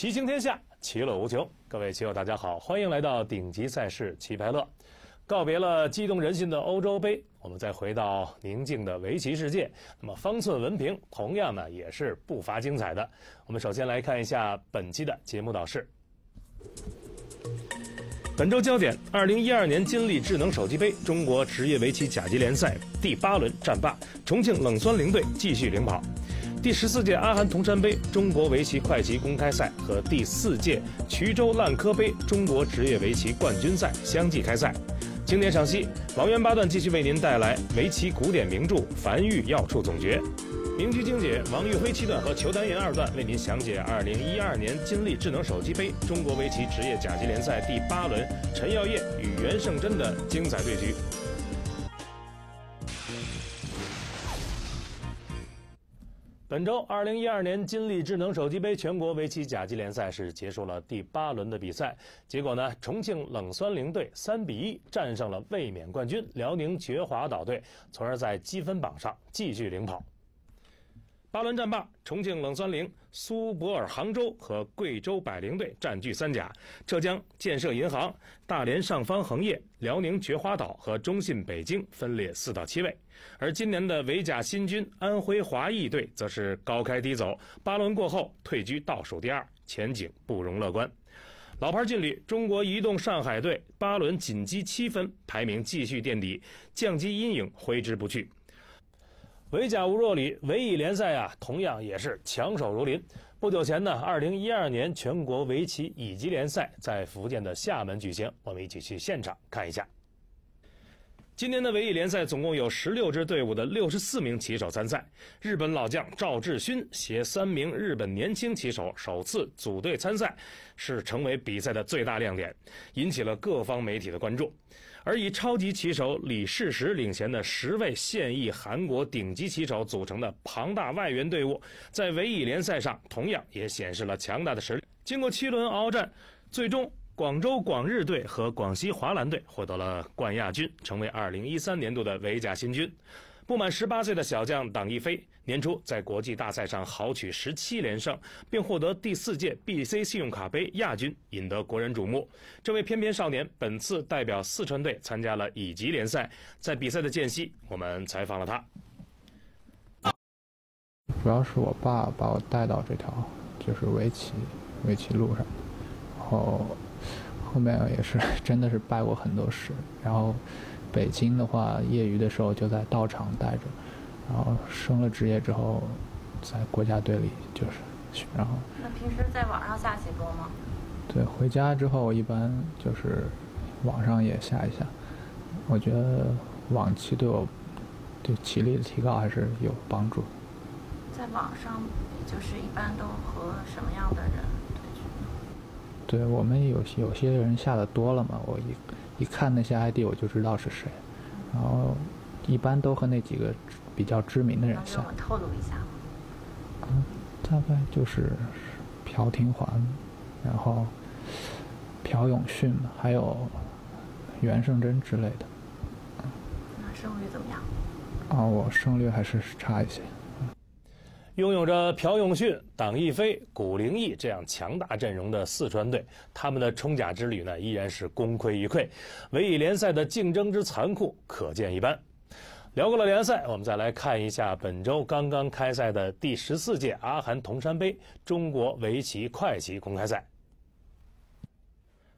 骑行天下，其乐无穷。各位骑友，大家好，欢迎来到顶级赛事棋牌乐。告别了激动人心的欧洲杯，我们再回到宁静的围棋世界。那么方寸文凭同样呢也是不乏精彩的。我们首先来看一下本期的节目导视。本周焦点：二零一二年金立智能手机杯中国职业围棋甲级联赛第八轮战罢，重庆冷酸灵队继续领跑。第十四届阿含铜山杯中国围棋快棋公开赛和第四届衢州烂柯杯中国职业围棋冠军赛相继开赛。经典赏析，王源八段继续为您带来围棋古典名著《繁育要处》总结。名局精解，王玉辉七段和裘丹云二段为您详解二零一二年金立智能手机杯中国围棋职业甲级联赛第八轮陈耀烨与袁胜珍的精彩对局。本周，二零一二年金立智能手机杯全国围棋甲级联赛是结束了第八轮的比赛。结果呢，重庆冷酸灵队三比一战胜了卫冕冠军辽宁觉华岛队，从而在积分榜上继续领跑。八轮战罢，重庆冷酸灵、苏泊尔杭州和贵州百灵队占据三甲，浙江建设银行、大连上方恒业、辽宁觉华岛和中信北京分列四到七位。而今年的围甲新军安徽华谊队则是高开低走，八轮过后退居倒数第二，前景不容乐观。老牌劲旅中国移动上海队八轮仅积七分，排名继续垫底，降级阴影挥之不去。围甲无弱旅，围乙联赛啊，同样也是强手如林。不久前呢，二零一二年全国围棋乙级联赛在福建的厦门举行，我们一起去现场看一下。今年的围乙联赛总共有十六支队伍的六十四名棋手参赛。日本老将赵志勋携三名日本年轻棋手首次组队参赛，是成为比赛的最大亮点，引起了各方媒体的关注。而以超级棋手李世石领衔的十位现役韩国顶级棋手组成的庞大外援队伍，在围乙联赛上同样也显示了强大的实力。经过七轮鏖战，最终。广州广日队和广西华兰队获得了冠亚军，成为2013年度的围甲新军。不满18岁的小将党一飞，年初在国际大赛上豪取17连胜，并获得第四届 BC 信用卡杯亚军，引得国人瞩目。这位翩翩少年本次代表四川队参加了乙级联赛，在比赛的间隙，我们采访了他。主要是我爸把我带到这条就是围棋围棋路上，然后。后面也是 真的是拜过很多师，然后北京的话，业余的时候就在道场待着，然后升了职业之后，在国家队里就是，然后。那平时在网上下棋多吗？对，回家之后一般就是网上也下一下，我觉得网棋对我对棋力的提高还是有帮助。在网上就是一般都和什么样的人？对我们有有些人下的多了嘛，我一一看那些 ID 我就知道是谁，然后一般都和那几个比较知名的人下。我透露一下。嗯，大概就是朴廷桓，然后朴永训，还有袁胜珍之类的。那胜率怎么样？啊，我胜率还是差一些。拥有着朴永训、党一飞、古灵翼这样强大阵容的四川队，他们的冲甲之旅呢依然是功亏一篑。围乙联赛的竞争之残酷可见一斑。聊过了联赛，我们再来看一下本周刚刚开赛的第十四届阿含铜山杯中国围棋快棋公开赛。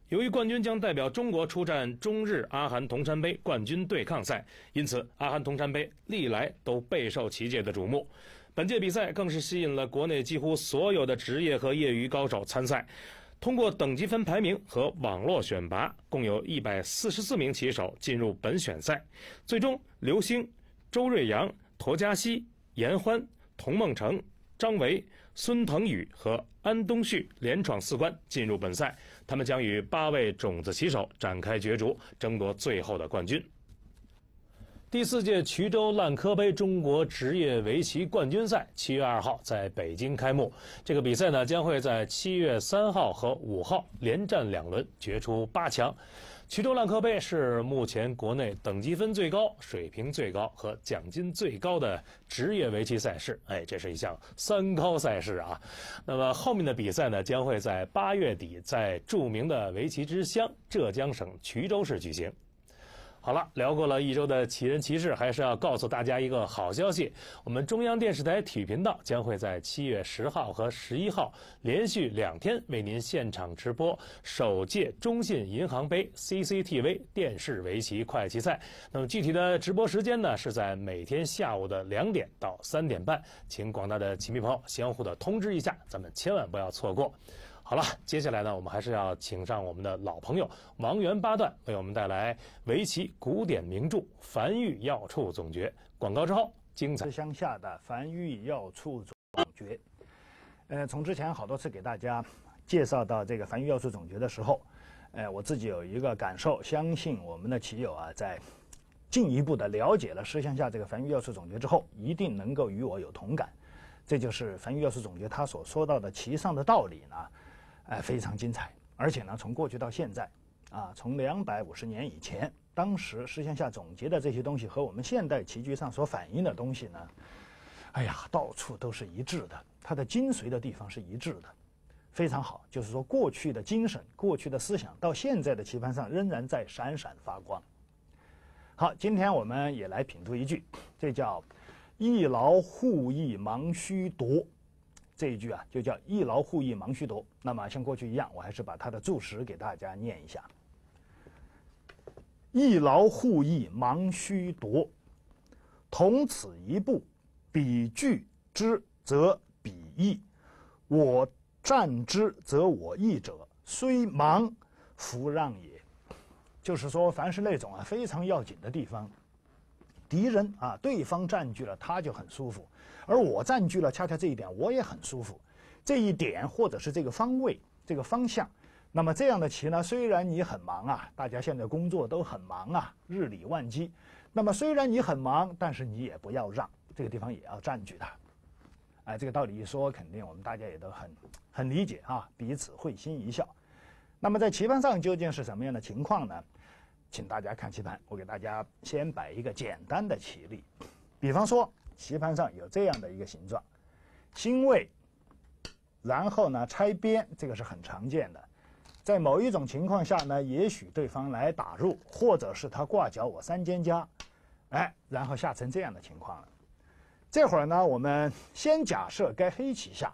由于冠军将代表中国出战中日阿含铜山杯冠军对抗赛，因此阿含铜山杯历来都备受棋界的瞩目。本届比赛更是吸引了国内几乎所有的职业和业余高手参赛。通过等级分排名和网络选拔，共有一百四十四名棋手进入本选赛。最终，刘星、周瑞阳、佗佳希、严欢、童梦成、张维、孙腾宇和安东旭连闯四关进入本赛。他们将与八位种子棋手展开角逐，争夺最后的冠军。第四届衢州烂柯杯中国职业围棋冠军赛七月二号在北京开幕。这个比赛呢，将会在七月三号和五号连战两轮，决出八强。衢州烂柯杯是目前国内等级分最高、水平最高和奖金最高的职业围棋赛事。哎，这是一项三高赛事啊。那么后面的比赛呢，将会在八月底在著名的围棋之乡浙江省衢州市举行。好了，聊过了一周的奇人奇事，还是要告诉大家一个好消息：我们中央电视台体育频道将会在七月十号和十一号连续两天为您现场直播首届中信银行杯 CCTV 电视围棋快棋赛。那么具体的直播时间呢，是在每天下午的两点到三点半，请广大的棋迷朋友相互的通知一下，咱们千万不要错过。好了，接下来呢，我们还是要请上我们的老朋友王元八段，为我们带来围棋古典名著《樊玉要处总诀》。广告之后，精彩。乡下的樊玉要处总诀，呃，从之前好多次给大家介绍到这个樊玉要处总诀的时候，呃，我自己有一个感受，相信我们的棋友啊，在进一步的了解了诗乡下这个樊玉要处总诀之后，一定能够与我有同感。这就是樊玉要处总诀他所说到的棋上的道理呢。哎，非常精彩，而且呢，从过去到现在，啊，从两百五十年以前，当时诗乡下总结的这些东西和我们现代棋局上所反映的东西呢，哎呀，到处都是一致的，它的精髓的地方是一致的，非常好。就是说，过去的精神、过去的思想，到现在的棋盘上仍然在闪闪发光。好，今天我们也来品读一句，这叫“一劳互益，忙须夺”。这一句啊，就叫“一劳互益，忙须夺”。那么像过去一样，我还是把它的注释给大家念一下：“一劳互益，忙须夺。同此一步，彼拒之则彼益，我战之则我益者，虽忙，弗让也。”就是说，凡是那种啊非常要紧的地方，敌人啊对方占据了，他就很舒服。而我占据了，恰恰这一点我也很舒服。这一点或者是这个方位、这个方向，那么这样的棋呢，虽然你很忙啊，大家现在工作都很忙啊，日理万机。那么虽然你很忙，但是你也不要让这个地方也要占据它。哎，这个道理一说，肯定我们大家也都很很理解啊，彼此会心一笑。那么在棋盘上究竟是什么样的情况呢？请大家看棋盘，我给大家先摆一个简单的棋例，比方说。棋盘上有这样的一个形状，星位，然后呢拆边，这个是很常见的。在某一种情况下呢，也许对方来打入，或者是他挂角我三间家，哎，然后下成这样的情况了。这会儿呢，我们先假设该黑棋下，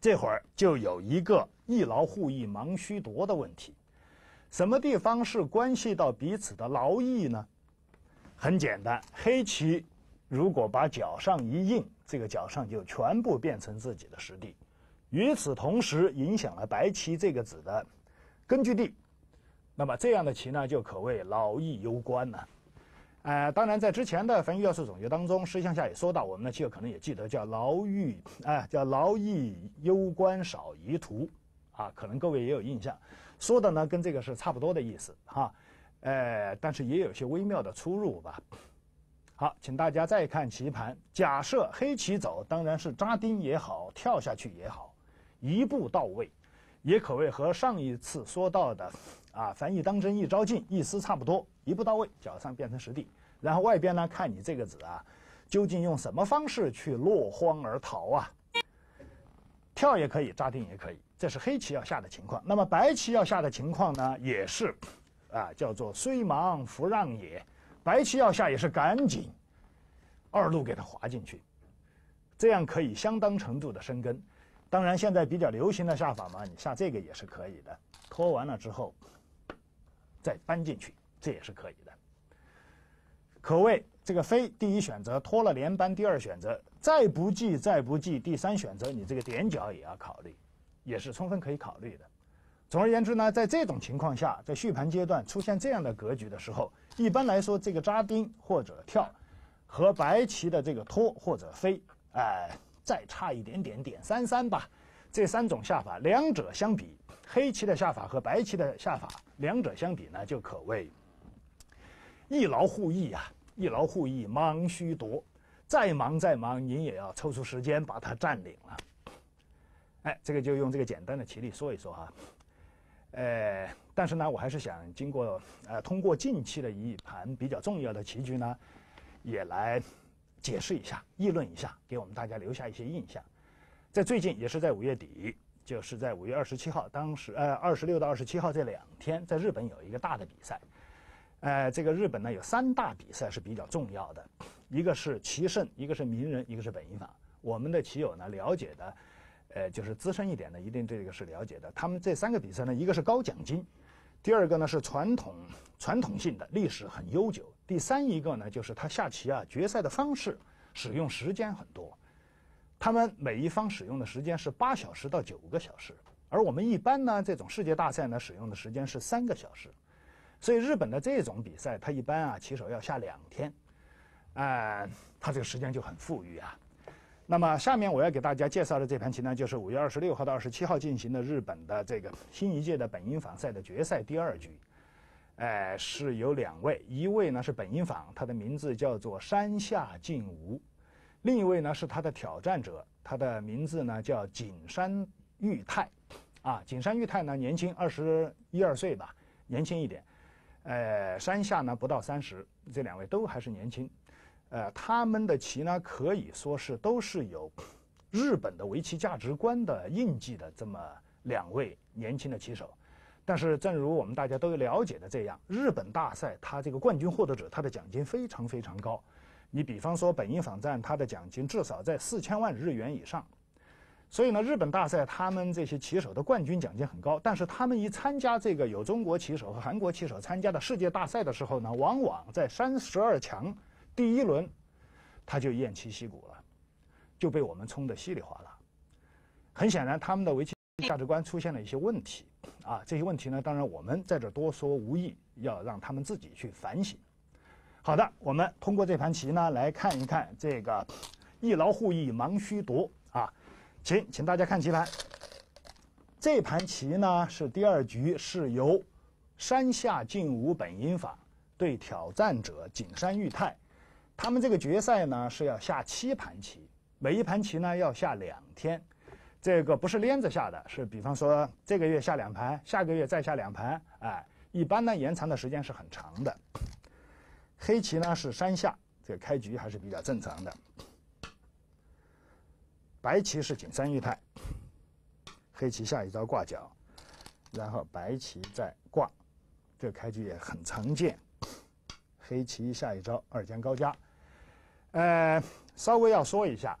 这会儿就有一个一劳互益忙虚夺的问题。什么地方是关系到彼此的劳逸呢？很简单，黑棋。如果把脚上一印，这个脚上就全部变成自己的实地，与此同时影响了白棋这个子的根据地，那么这样的棋呢，就可谓劳逸攸关了。呃，当然在之前的樊玉要素总结当中，诗向下也说到，我们的棋友可能也记得叫劳逸，哎，叫劳逸攸关少宜图，啊，可能各位也有印象，说的呢跟这个是差不多的意思哈，呃，但是也有些微妙的出入吧。好，请大家再看棋盘。假设黑棋走，当然是扎钉也好，跳下去也好，一步到位，也可谓和上一次说到的啊“凡一当真一招进”意思差不多。一步到位，脚上变成实地，然后外边呢，看你这个子啊，究竟用什么方式去落荒而逃啊？跳也可以，扎钉也可以，这是黑棋要下的情况。那么白棋要下的情况呢，也是，啊，叫做虽忙弗让也。白棋要下也是赶紧，二路给它滑进去，这样可以相当程度的生根。当然，现在比较流行的下法嘛，你下这个也是可以的。拖完了之后，再搬进去，这也是可以的。可谓这个飞第一选择，拖了连搬第二选择，再不济再不济第三选择，你这个点角也要考虑，也是充分可以考虑的。总而言之呢，在这种情况下，在续盘阶段出现这样的格局的时候，一般来说，这个扎钉或者跳，和白棋的这个拖或者飞，哎，再差一点点点三三吧。这三种下法，两者相比，黑棋的下法和白棋的下法，两者相比呢，就可谓一劳互益啊，一劳互益，忙须夺。再忙再忙，您也要抽出时间把它占领了。哎，这个就用这个简单的棋例说一说哈。呃，但是呢，我还是想经过呃，通过近期的一盘比较重要的棋局呢，也来解释一下、议论一下，给我们大家留下一些印象。在最近，也是在五月底，就是在五月二十七号，当时呃二十六到二十七号这两天，在日本有一个大的比赛。呃，这个日本呢有三大比赛是比较重要的，一个是棋圣，一个是名人，一个是本因坊。我们的棋友呢了解的。呃，就是资深一点的，一定对这个是了解的。他们这三个比赛呢，一个是高奖金，第二个呢是传统传统性的，历史很悠久。第三一个呢，就是他下棋啊，决赛的方式使用时间很多，他们每一方使用的时间是八小时到九个小时，而我们一般呢，这种世界大赛呢，使用的时间是三个小时。所以日本的这种比赛，它一般啊，棋手要下两天，啊，他这个时间就很富裕啊。那么下面我要给大家介绍的这盘棋呢，就是五月二十六号到二十七号进行的日本的这个新一届的本因坊赛的决赛第二局，哎，是有两位，一位呢是本因坊，他的名字叫做山下敬吾，另一位呢是他的挑战者，他的名字呢叫景山裕太，啊，景山裕太呢年轻二十一二岁吧，年轻一点，呃，山下呢不到三十，这两位都还是年轻。呃，他们的棋呢，可以说是都是有日本的围棋价值观的印记的这么两位年轻的棋手。但是，正如我们大家都了解的这样，日本大赛它这个冠军获得者他的奖金非常非常高。你比方说本因坊站，它的奖金至少在四千万日元以上。所以呢，日本大赛他们这些棋手的冠军奖金很高。但是他们一参加这个有中国棋手和韩国棋手参加的世界大赛的时候呢，往往在三十二强。第一轮，他就偃旗息鼓了，就被我们冲得稀里哗啦。很显然，他们的围棋价值观出现了一些问题啊。这些问题呢，当然我们在这多说无益，要让他们自己去反省。好的，我们通过这盘棋呢，来看一看这个“一劳互益，忙虚夺”啊。请，请大家看棋盘。这盘棋呢，是第二局是由山下敬吾本因法对挑战者景山裕太。他们这个决赛呢是要下七盘棋，每一盘棋呢要下两天，这个不是连着下的，是比方说这个月下两盘，下个月再下两盘，哎，一般呢延长的时间是很长的。黑棋呢是山下，这个开局还是比较正常的。白棋是景山裕太，黑棋下一招挂角，然后白棋再挂，这个开局也很常见。黑棋下一招二将高加。呃，稍微要说一下，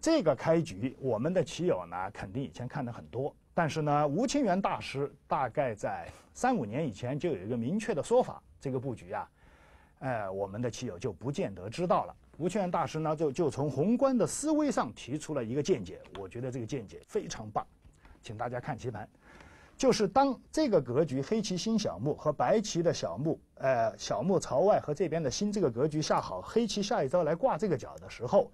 这个开局，我们的棋友呢，肯定以前看的很多。但是呢，吴清源大师大概在三五年以前就有一个明确的说法，这个布局啊，呃，我们的棋友就不见得知道了。吴清源大师呢，就就从宏观的思维上提出了一个见解，我觉得这个见解非常棒，请大家看棋盘。就是当这个格局黑棋新小目和白棋的小目，呃，小目朝外和这边的新这个格局下好，黑棋下一招来挂这个角的时候，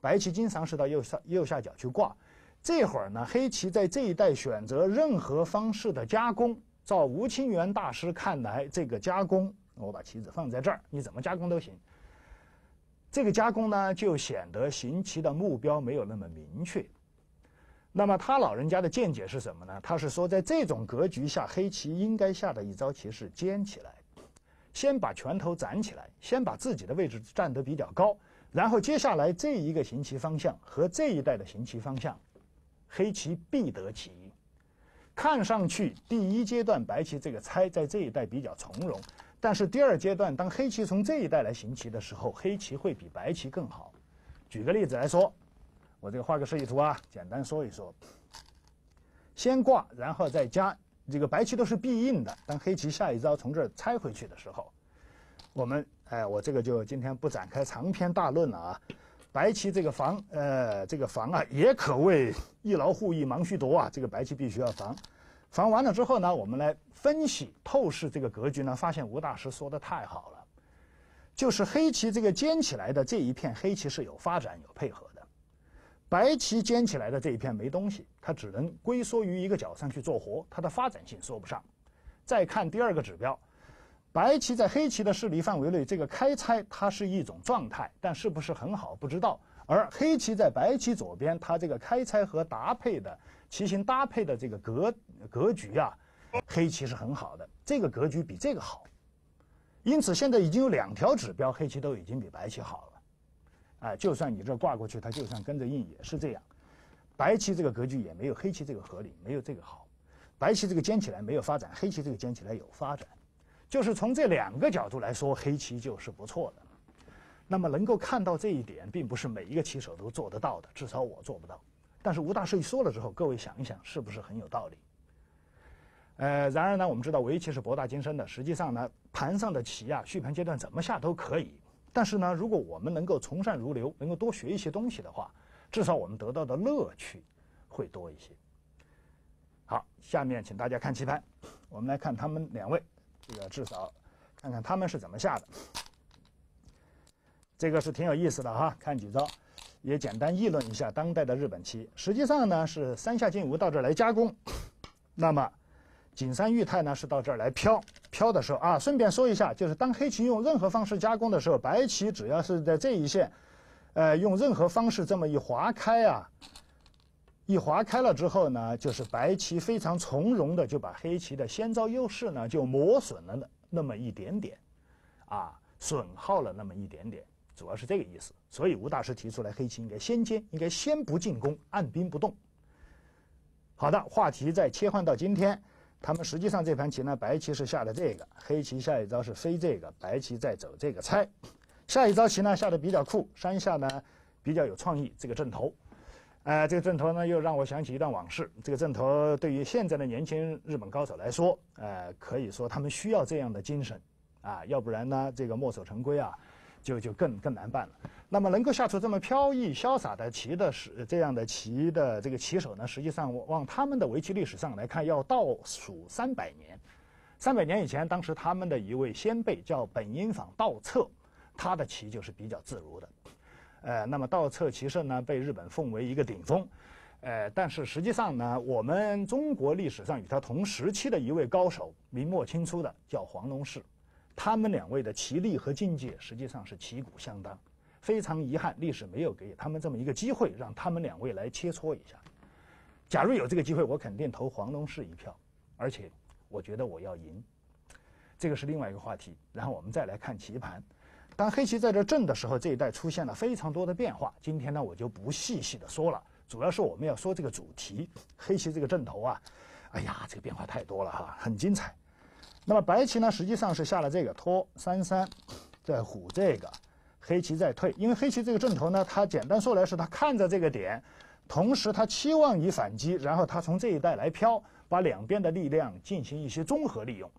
白棋经常是到右下右下角去挂。这会儿呢，黑棋在这一带选择任何方式的加工，照吴清源大师看来，这个加工，我把棋子放在这儿，你怎么加工都行。这个加工呢，就显得行棋的目标没有那么明确。那么他老人家的见解是什么呢？他是说，在这种格局下，黑棋应该下的一招棋是尖起来，先把拳头攒起来，先把自己的位置站得比较高，然后接下来这一个行棋方向和这一带的行棋方向，黑棋必得其一。看上去第一阶段白棋这个猜在这一带比较从容，但是第二阶段当黑棋从这一带来行棋的时候，黑棋会比白棋更好。举个例子来说。我这个画个示意图啊，简单说一说。先挂，然后再加。这个白棋都是必应的。当黑棋下一招从这儿拆回去的时候，我们哎，我这个就今天不展开长篇大论了啊。白棋这个防，呃，这个防啊，也可谓一劳互益，忙须夺啊。这个白棋必须要防。防完了之后呢，我们来分析透视这个格局呢，发现吴大师说的太好了，就是黑棋这个尖起来的这一片黑棋是有发展、有配合。白棋尖起来的这一片没东西，它只能龟缩于一个角上去做活，它的发展性说不上。再看第二个指标，白棋在黑棋的势力范围内，这个开拆它是一种状态，但是不是很好不知道。而黑棋在白棋左边，它这个开拆和搭配的棋形搭配的这个格格局啊，黑棋是很好的，这个格局比这个好。因此，现在已经有两条指标，黑棋都已经比白棋好了。哎，就算你这挂过去，它就算跟着印也是这样。白棋这个格局也没有黑棋这个合理，没有这个好。白棋这个尖起来没有发展，黑棋这个尖起来有发展。就是从这两个角度来说，黑棋就是不错的。那么能够看到这一点，并不是每一个棋手都做得到的，至少我做不到。但是吴大师一说了之后，各位想一想，是不是很有道理？呃，然而呢，我们知道围棋是博大精深的，实际上呢，盘上的棋啊，续盘阶段怎么下都可以。但是呢，如果我们能够从善如流，能够多学一些东西的话，至少我们得到的乐趣会多一些。好，下面请大家看棋盘，我们来看他们两位，这个至少看看他们是怎么下的。这个是挺有意思的哈，看几招，也简单议论一下当代的日本棋。实际上呢，是三下进五到这儿来加工，那么。景山裕太呢是到这儿来飘飘的时候啊，顺便说一下，就是当黑棋用任何方式加工的时候，白棋只要是在这一线，呃，用任何方式这么一划开啊，一划开了之后呢，就是白棋非常从容的就把黑棋的先招优势呢就磨损了那那么一点点，啊，损耗了那么一点点，主要是这个意思。所以吴大师提出来，黑棋应该先尖，应该先不进攻，按兵不动。好的，话题再切换到今天。他们实际上这盘棋呢，白棋是下的这个，黑棋下一招是飞这个，白棋再走这个拆。下一招棋呢下的比较酷，山下呢比较有创意，这个阵头，呃，这个阵头呢又让我想起一段往事。这个阵头对于现在的年轻日本高手来说，呃，可以说他们需要这样的精神，啊，要不然呢这个墨守成规啊，就就更更难办了。那么能够下出这么飘逸潇洒的棋的是这样的棋的这个棋手呢，实际上往他们的围棋历史上来看，要倒数三百年。三百年以前，当时他们的一位先辈叫本因坊道策，他的棋就是比较自如的。呃，那么道策棋圣呢，被日本奉为一个顶峰。呃，但是实际上呢，我们中国历史上与他同时期的一位高手，明末清初的叫黄龙士，他们两位的棋力和境界实际上是旗鼓相当。非常遗憾，历史没有给他们这么一个机会，让他们两位来切磋一下。假如有这个机会，我肯定投黄龙士一票，而且我觉得我要赢。这个是另外一个话题。然后我们再来看棋盘。当黑棋在这正的时候，这一带出现了非常多的变化。今天呢，我就不细细的说了，主要是我们要说这个主题。黑棋这个阵头啊，哎呀，这个变化太多了哈，很精彩。那么白棋呢，实际上是下了这个拖三三，再虎这个。黑棋再退，因为黑棋这个阵头呢，它简单说来是它看着这个点，同时它期望你反击，然后它从这一带来飘，把两边的力量进行一些综合利用。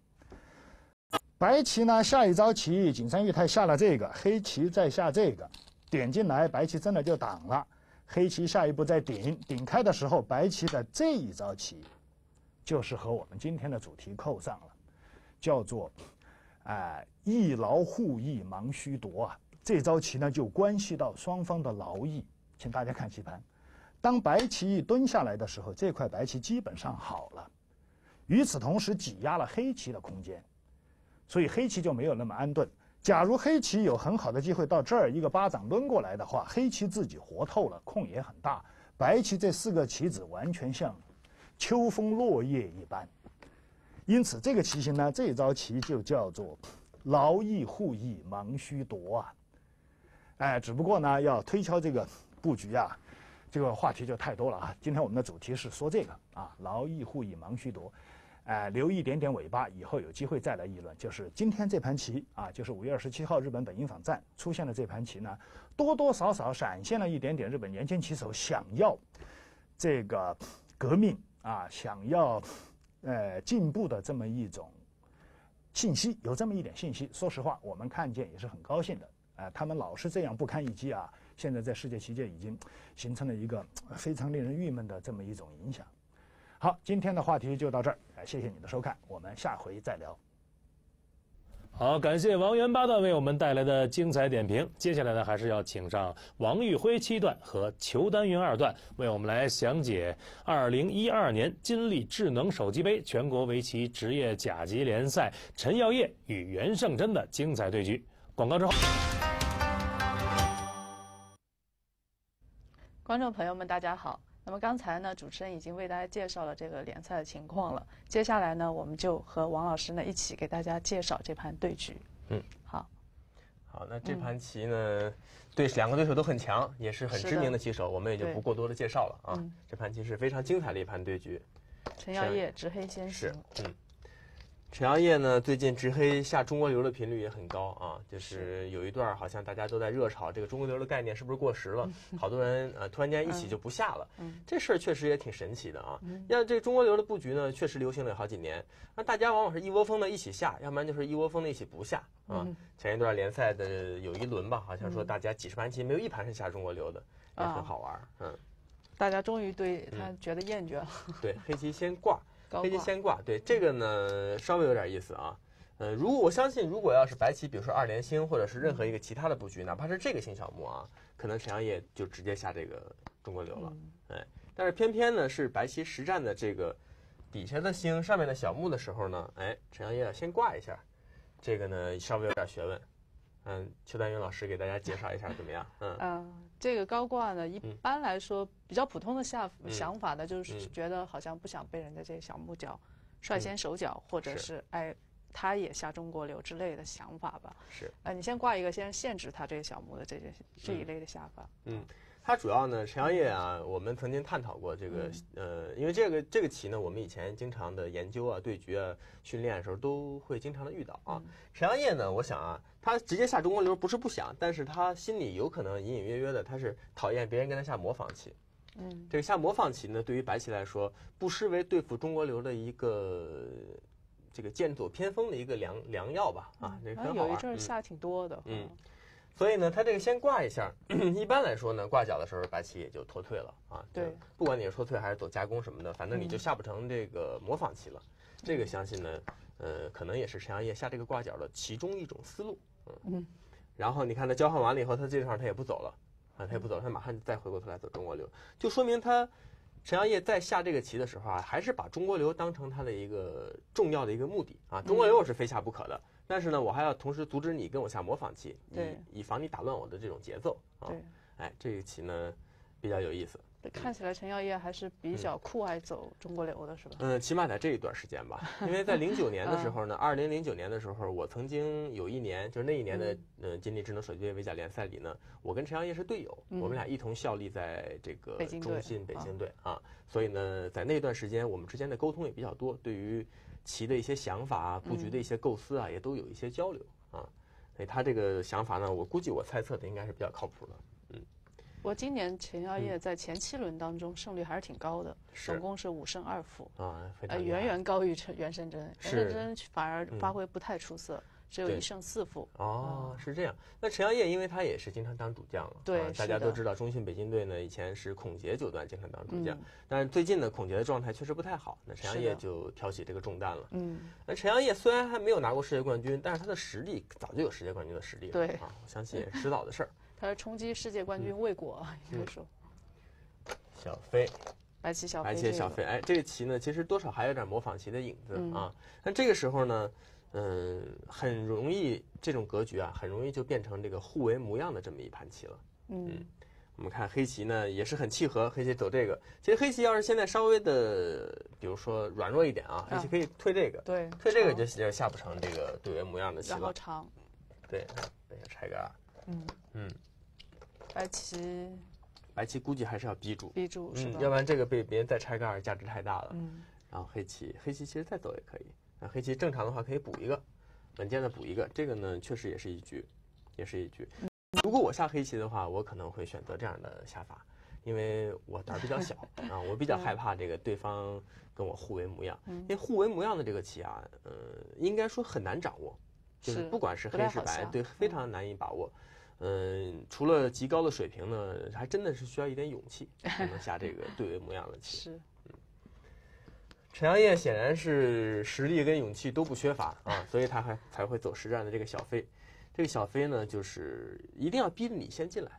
白棋呢，下一招棋，景山裕太下了这个，黑棋再下这个，点进来，白棋真的就挡了。黑棋下一步再顶，顶开的时候，白棋的这一招棋，就是和我们今天的主题扣上了，叫做，哎，一劳互益，忙须夺啊。这招棋呢，就关系到双方的劳逸。请大家看棋盘，当白棋一蹲下来的时候，这块白棋基本上好了。与此同时，挤压了黑棋的空间，所以黑棋就没有那么安顿。假如黑棋有很好的机会到这儿一个巴掌抡过来的话，黑棋自己活透了，空也很大。白棋这四个棋子完全像秋风落叶一般。因此，这个棋形呢，这招棋就叫做劳逸互益，忙虚夺啊。哎，只不过呢，要推敲这个布局啊，这个话题就太多了啊。今天我们的主题是说这个啊，劳逸互益，忙虚夺，哎，留一点点尾巴，以后有机会再来议论。就是今天这盘棋啊，就是五月二十七号日本本因坊站出现的这盘棋呢，多多少少闪现了一点点日本年轻棋手想要这个革命啊，想要呃进步的这么一种信息，有这么一点信息。说实话，我们看见也是很高兴的。啊，他们老是这样不堪一击啊！现在在世界棋界已经形成了一个非常令人郁闷的这么一种影响。好，今天的话题就到这儿，啊，谢谢你的收看，我们下回再聊。好，感谢王元八段为我们带来的精彩点评。接下来呢，还是要请上王玉辉七段和裘丹云二段为我们来详解二零一二年金立智能手机杯全国围棋职业甲级联赛陈耀烨与袁胜珍的精彩对局。广告之后。观众朋友们，大家好！那么刚才呢，主持人已经为大家介绍了这个联赛的情况了。接下来呢，我们就和王老师呢一起给大家介绍这盘对局。嗯，好，好，那这盘棋呢，对两个对手都很强，也是很知名的棋手，我们也就不过多的介绍了啊嗯。这盘棋是非常精彩的一盘对局。陈耀烨执黑先是。，嗯，陈阳烨呢，最近执黑下中国流的频率也很高啊，就是有一段儿好像大家都在热炒这个中国流的概念是不是过时了，好多人呃突然间一起就不下了，嗯这事儿确实也挺神奇的啊。要这中国流的布局呢，确实流行了好几年，那大家往往是一窝蜂的一起下，要不然就是一窝蜂的一起不下啊。嗯前一段联赛的有一轮吧，好像说大家几十盘棋没有一盘是下中国流的，也啊很好玩儿。嗯，大家终于对他觉得厌倦了，对，黑棋先挂。黑棋。先挂，对这个呢稍微有点意思啊。呃，如果我相信，如果要是白棋，比如说二连星，或者是任何一个其他的布局，哪怕是这个新小目啊，可能陈阳烨就直接下这个中国流了。哎，但是偏偏呢是白棋实战的这个底下的星，上面的小目的时候呢，哎，陈阳烨要先挂一下，这个呢稍微有点学问。嗯，邱丹云老师给大家介绍一下怎么样？嗯嗯，这个高挂呢，一般来说比较普通的下嗯想法呢，就是嗯觉得好像不想被人家这个小木角率先手脚，或者是是哎他也下中国流之类的想法吧。是。呃，你先挂一个，先限制他这个小木的这些这一类的下法。嗯，它主要呢，陈阳烨啊，我们曾经探讨过这个，呃，因为这个这个棋呢，我们以前经常的研究啊、对局啊、训练的时候都会经常的遇到啊。陈阳烨呢，我想啊，他直接下中国流不是不想，但是他心里有可能隐隐约约的，他是讨厌别人跟他下模仿棋。嗯，这个下模仿棋呢，对于白棋来说，不失为对付中国流的一个这个剑走偏锋的一个良良药吧。啊，这很好玩。嗯有一阵儿下挺多的。嗯所以呢，他这个先挂一下，一般来说呢，挂角的时候白棋也就脱退了啊。对，不管你是脱退还是走加工什么的，反正你就嗯下不成这个模仿棋了。这个相信呢，呃，可能也是陈阳烨下这个挂角的其中一种思路。嗯嗯。然后你看他交换完了以后，他这地方他也不走了啊，他也不走，他马上再回过头来走中国流，就说明他陈阳烨在下这个棋的时候啊，还是把中国流当成他的一个重要的一个目的啊。中国流我是非下不可的，但是呢，我还要同时阻止你跟我下模仿棋，以以防你打乱我的这种节奏啊。对，哎，这个棋呢比较有意思。对看起来陈耀烨还是比较酷爱走中国流的，是吧？嗯，起码在这一段时间吧，因为在零九年的时候呢，二零零九年的时候，我曾经有一年，就是那一年的呃金立智能手机杯围甲联赛里呢，我跟陈耀烨是队友，我们俩一同效力在这个中信北京队啊，所以呢，在那段时间我们之间的沟通也比较多，对于棋的一些想法啊、布局的一些构思啊，也都有一些交流啊。所以他这个想法呢，我估计我猜测的应该是比较靠谱的。不过今年陈耀烨在前七轮当中胜率还是挺高的，嗯总共是五胜二负，啊，非呃，远远高于陈袁胜珍。袁是胜珍反而嗯发挥不太出色，只有一胜四负。哦，是这样。那陈耀烨，因为他也是经常当主将了，对啊大家都知道，中信北京队呢以前是孔杰九段经常当主将，嗯但是最近呢，孔杰的状态确实不太好，那陈耀烨就挑起这个重担了。嗯，那陈耀烨虽然还没有拿过世界冠军，但是他的实力早就有世界冠军的实力了，对啊，我相信也是迟早的事儿。他是冲击世界冠军未果，应该说小飞，白棋小飞白棋小飞，哎，这个棋呢，其实多少还有点模仿棋的影子、嗯啊。那这个时候呢，嗯，很容易这种格局啊，很容易就变成这个互为模样的这么一盘棋了。嗯我们看黑棋呢也是很契合，黑棋走这个。其实黑棋要是现在稍微的，比如说软弱一点啊，黑棋可以退这个，对，退这个就就下不成这个对为模样的棋了。然后长，对，等一下拆个二，嗯嗯，白棋白棋估计还是要逼住，逼住是嗯，要不然这个被别人再拆个二，价值太大了。嗯然后黑棋，黑棋其实再走也可以。那黑棋正常的话可以补一个，稳健的补一个，这个呢确实也是一局，也是一局。如果我下黑棋的话，我可能会选择这样的下法，因为我胆儿比较小 啊，我比较害怕这个对方跟我互为模样。因为互为模样的这个棋啊，呃，应该说很难掌握，就是是不管是黑是白，对，非常难以把握。嗯，除了极高的水平呢，还真的是需要一点勇气才能下这个对位模样的棋。是嗯陈阳烨显然是实力跟勇气都不缺乏啊，所以他还才会走实战的这个小飞。这个小飞呢，就是一定要逼着你先进来。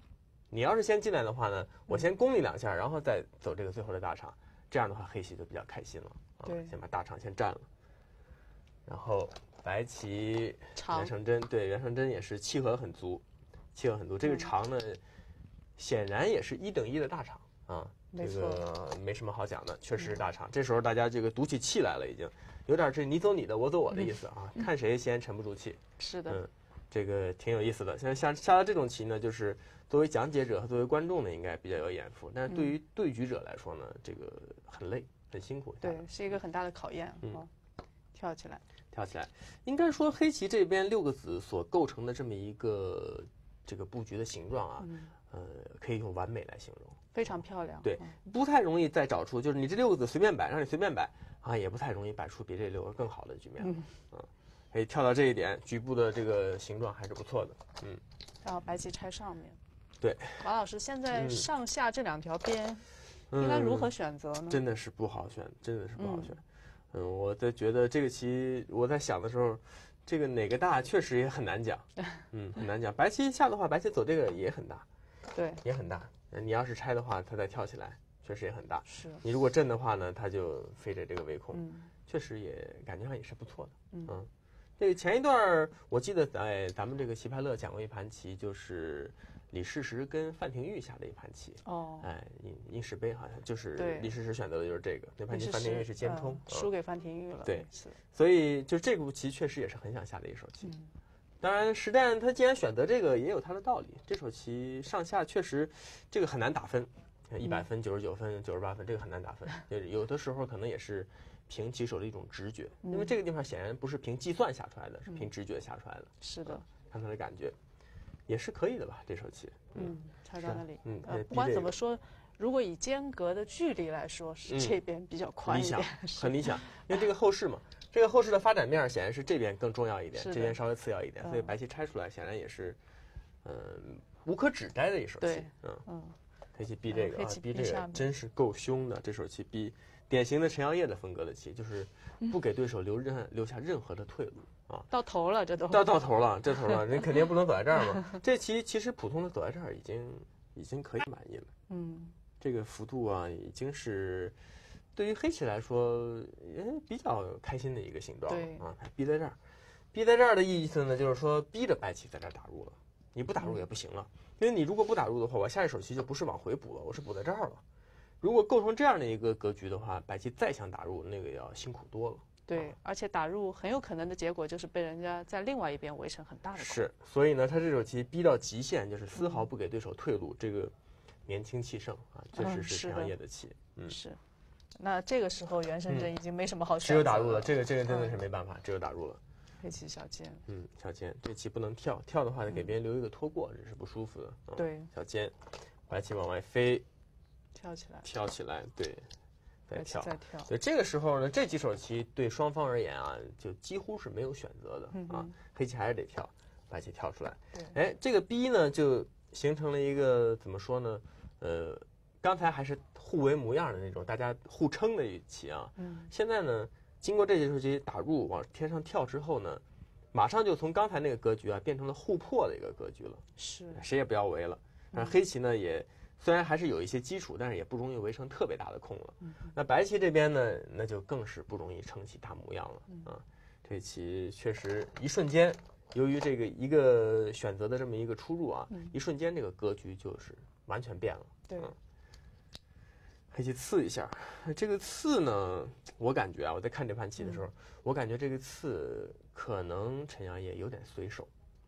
你要是先进来的话呢，我先攻你两下，然后再走这个最后的大场。这样的话，黑棋就比较开心了啊，先把大场先占了。然后白棋长袁胜真对袁胜真也是契合很足，契合很多。这个嗯长呢，显然也是一等一的大场啊，没这个没什么好讲的，确实是大场。这时候大家这个赌起气来了，已经有点这你走你的，我走我的意思啊，看谁先沉不住气。是的，嗯，这个挺有意思的。像像下到这种棋呢，就是作为讲解者和作为观众呢，应该比较有眼福。但是对于对局者来说呢，这个很累，很辛苦。对，是一个很大的考验嗯啊。跳起来，跳起来，应该说黑棋这边六个子所构成的这么一个这个布局的形状啊，嗯，呃，可以用完美来形容。非常漂亮。对嗯不太容易再找出，就是你这六个字随便摆，让你随便摆啊，也不太容易摆出比这六个更好的局面。嗯嗯，可以跳到这一点，局部的这个形状还是不错的。嗯，然后白棋拆上面。对，王老师，现在嗯上下这两条边应该如何选择呢？真的是不好选，真的是不好选。嗯，我在觉得这个棋，我在想的时候，这个哪个大确实也很难讲。嗯，很难讲。白棋下的话，白棋走这个也很大，对，也很大。呃你要是拆的话，它再跳起来，确实也很大。是，你如果震的话呢，它就飞着这个围空。嗯确实也感觉上也是不错的。嗯这个前一段儿我记得在咱们这个棋派乐讲过一盘棋，就是李世石跟范廷钰下的一盘棋。哦，哎，应应世杯好像就是对李世石选择的就是这个，那盘棋范廷钰是尖冲输给范廷钰了。对是，所以就这步棋确实也是很想下的一手棋。嗯当然，实战他既然选择这个，也有他的道理。这手棋上下确实这个很难打分，一百分、九十九分、九十八分，这个很难打分。就是有的时候可能也是凭棋手的一种直觉，因为这个地方显然不是凭计算下出来的，是凭直觉下出来的，是的，看他的感觉，也是可以的吧？这手棋，嗯，拆到那里。嗯，不管怎么说，如果以间隔的距离来说，是嗯这边比较宽理想一点。是很理想，因为这个后市嘛，这个后市的发展面显然是这边更重要一点，这边稍微次要一点，所以嗯白棋拆出来显然也是，嗯、无可指摘的一手棋，嗯，嗯，黑棋逼这个，啊逼这个真是够凶的，这手棋逼典型的陈耀烨的风格的棋，就是不给对手留任留下任何的退路啊。到头了，这都到到头了，这头了，你肯定不能走在这儿嘛。这棋其实普通的走在这儿已经已经可以满意了。嗯，这个幅度啊，已经是对于黑棋来说，也比较开心的一个形状对了啊。逼在这儿，逼在这儿的意思呢，就是说逼着白棋在这儿打入了，你不打入也不行了，因为你如果不打入的话，我下一手棋就不是往回补了，我是补在这儿了。如果构成这样的一个格局的话，白棋再想打入，那个要辛苦多了。对，而且打入很有可能的结果就是被人家在另外一边围成很大的。是，所以呢，他这手棋逼到极限，就是丝毫不给对手退路，这个年轻气盛啊，确实嗯是是陈阳的棋。嗯，是。那这个时候袁胜真已经没什么好选只有打入了，这个个这个真的是没办法，只有打入了。黑棋小尖，嗯，小尖，这棋不能跳，跳的话得给别人留一个拖过，这是不舒服的。嗯、，对，小尖，白棋往外飞，跳起来，跳起来，对，再跳。再跳，所以这个时候呢，这几手棋对双方而言啊，就几乎是没有选择的啊嗯哼。黑棋还是得跳，白棋跳出来。对，哎，这个逼呢，就形成了一个怎么说呢？呃，刚才还是互为模样的那种，大家互撑的一棋啊。嗯，现在呢，经过这几手棋打入往天上跳之后呢，马上就从刚才那个格局啊，变成了互破的一个格局了，是，谁也不要围了。但是黑棋呢，也虽然还是有一些基础，但是也不容易围成特别大的空了。那白棋这边呢，那就更是不容易撑起大模样了啊。这棋确实一瞬间，由于这个一个选择的这么一个出入啊，一瞬间这个格局就是完全变了。对，嗯黑棋刺一下，这个刺呢，我感觉啊，我在看这盘棋的时候，我感觉这个刺可能陈阳也有点随手。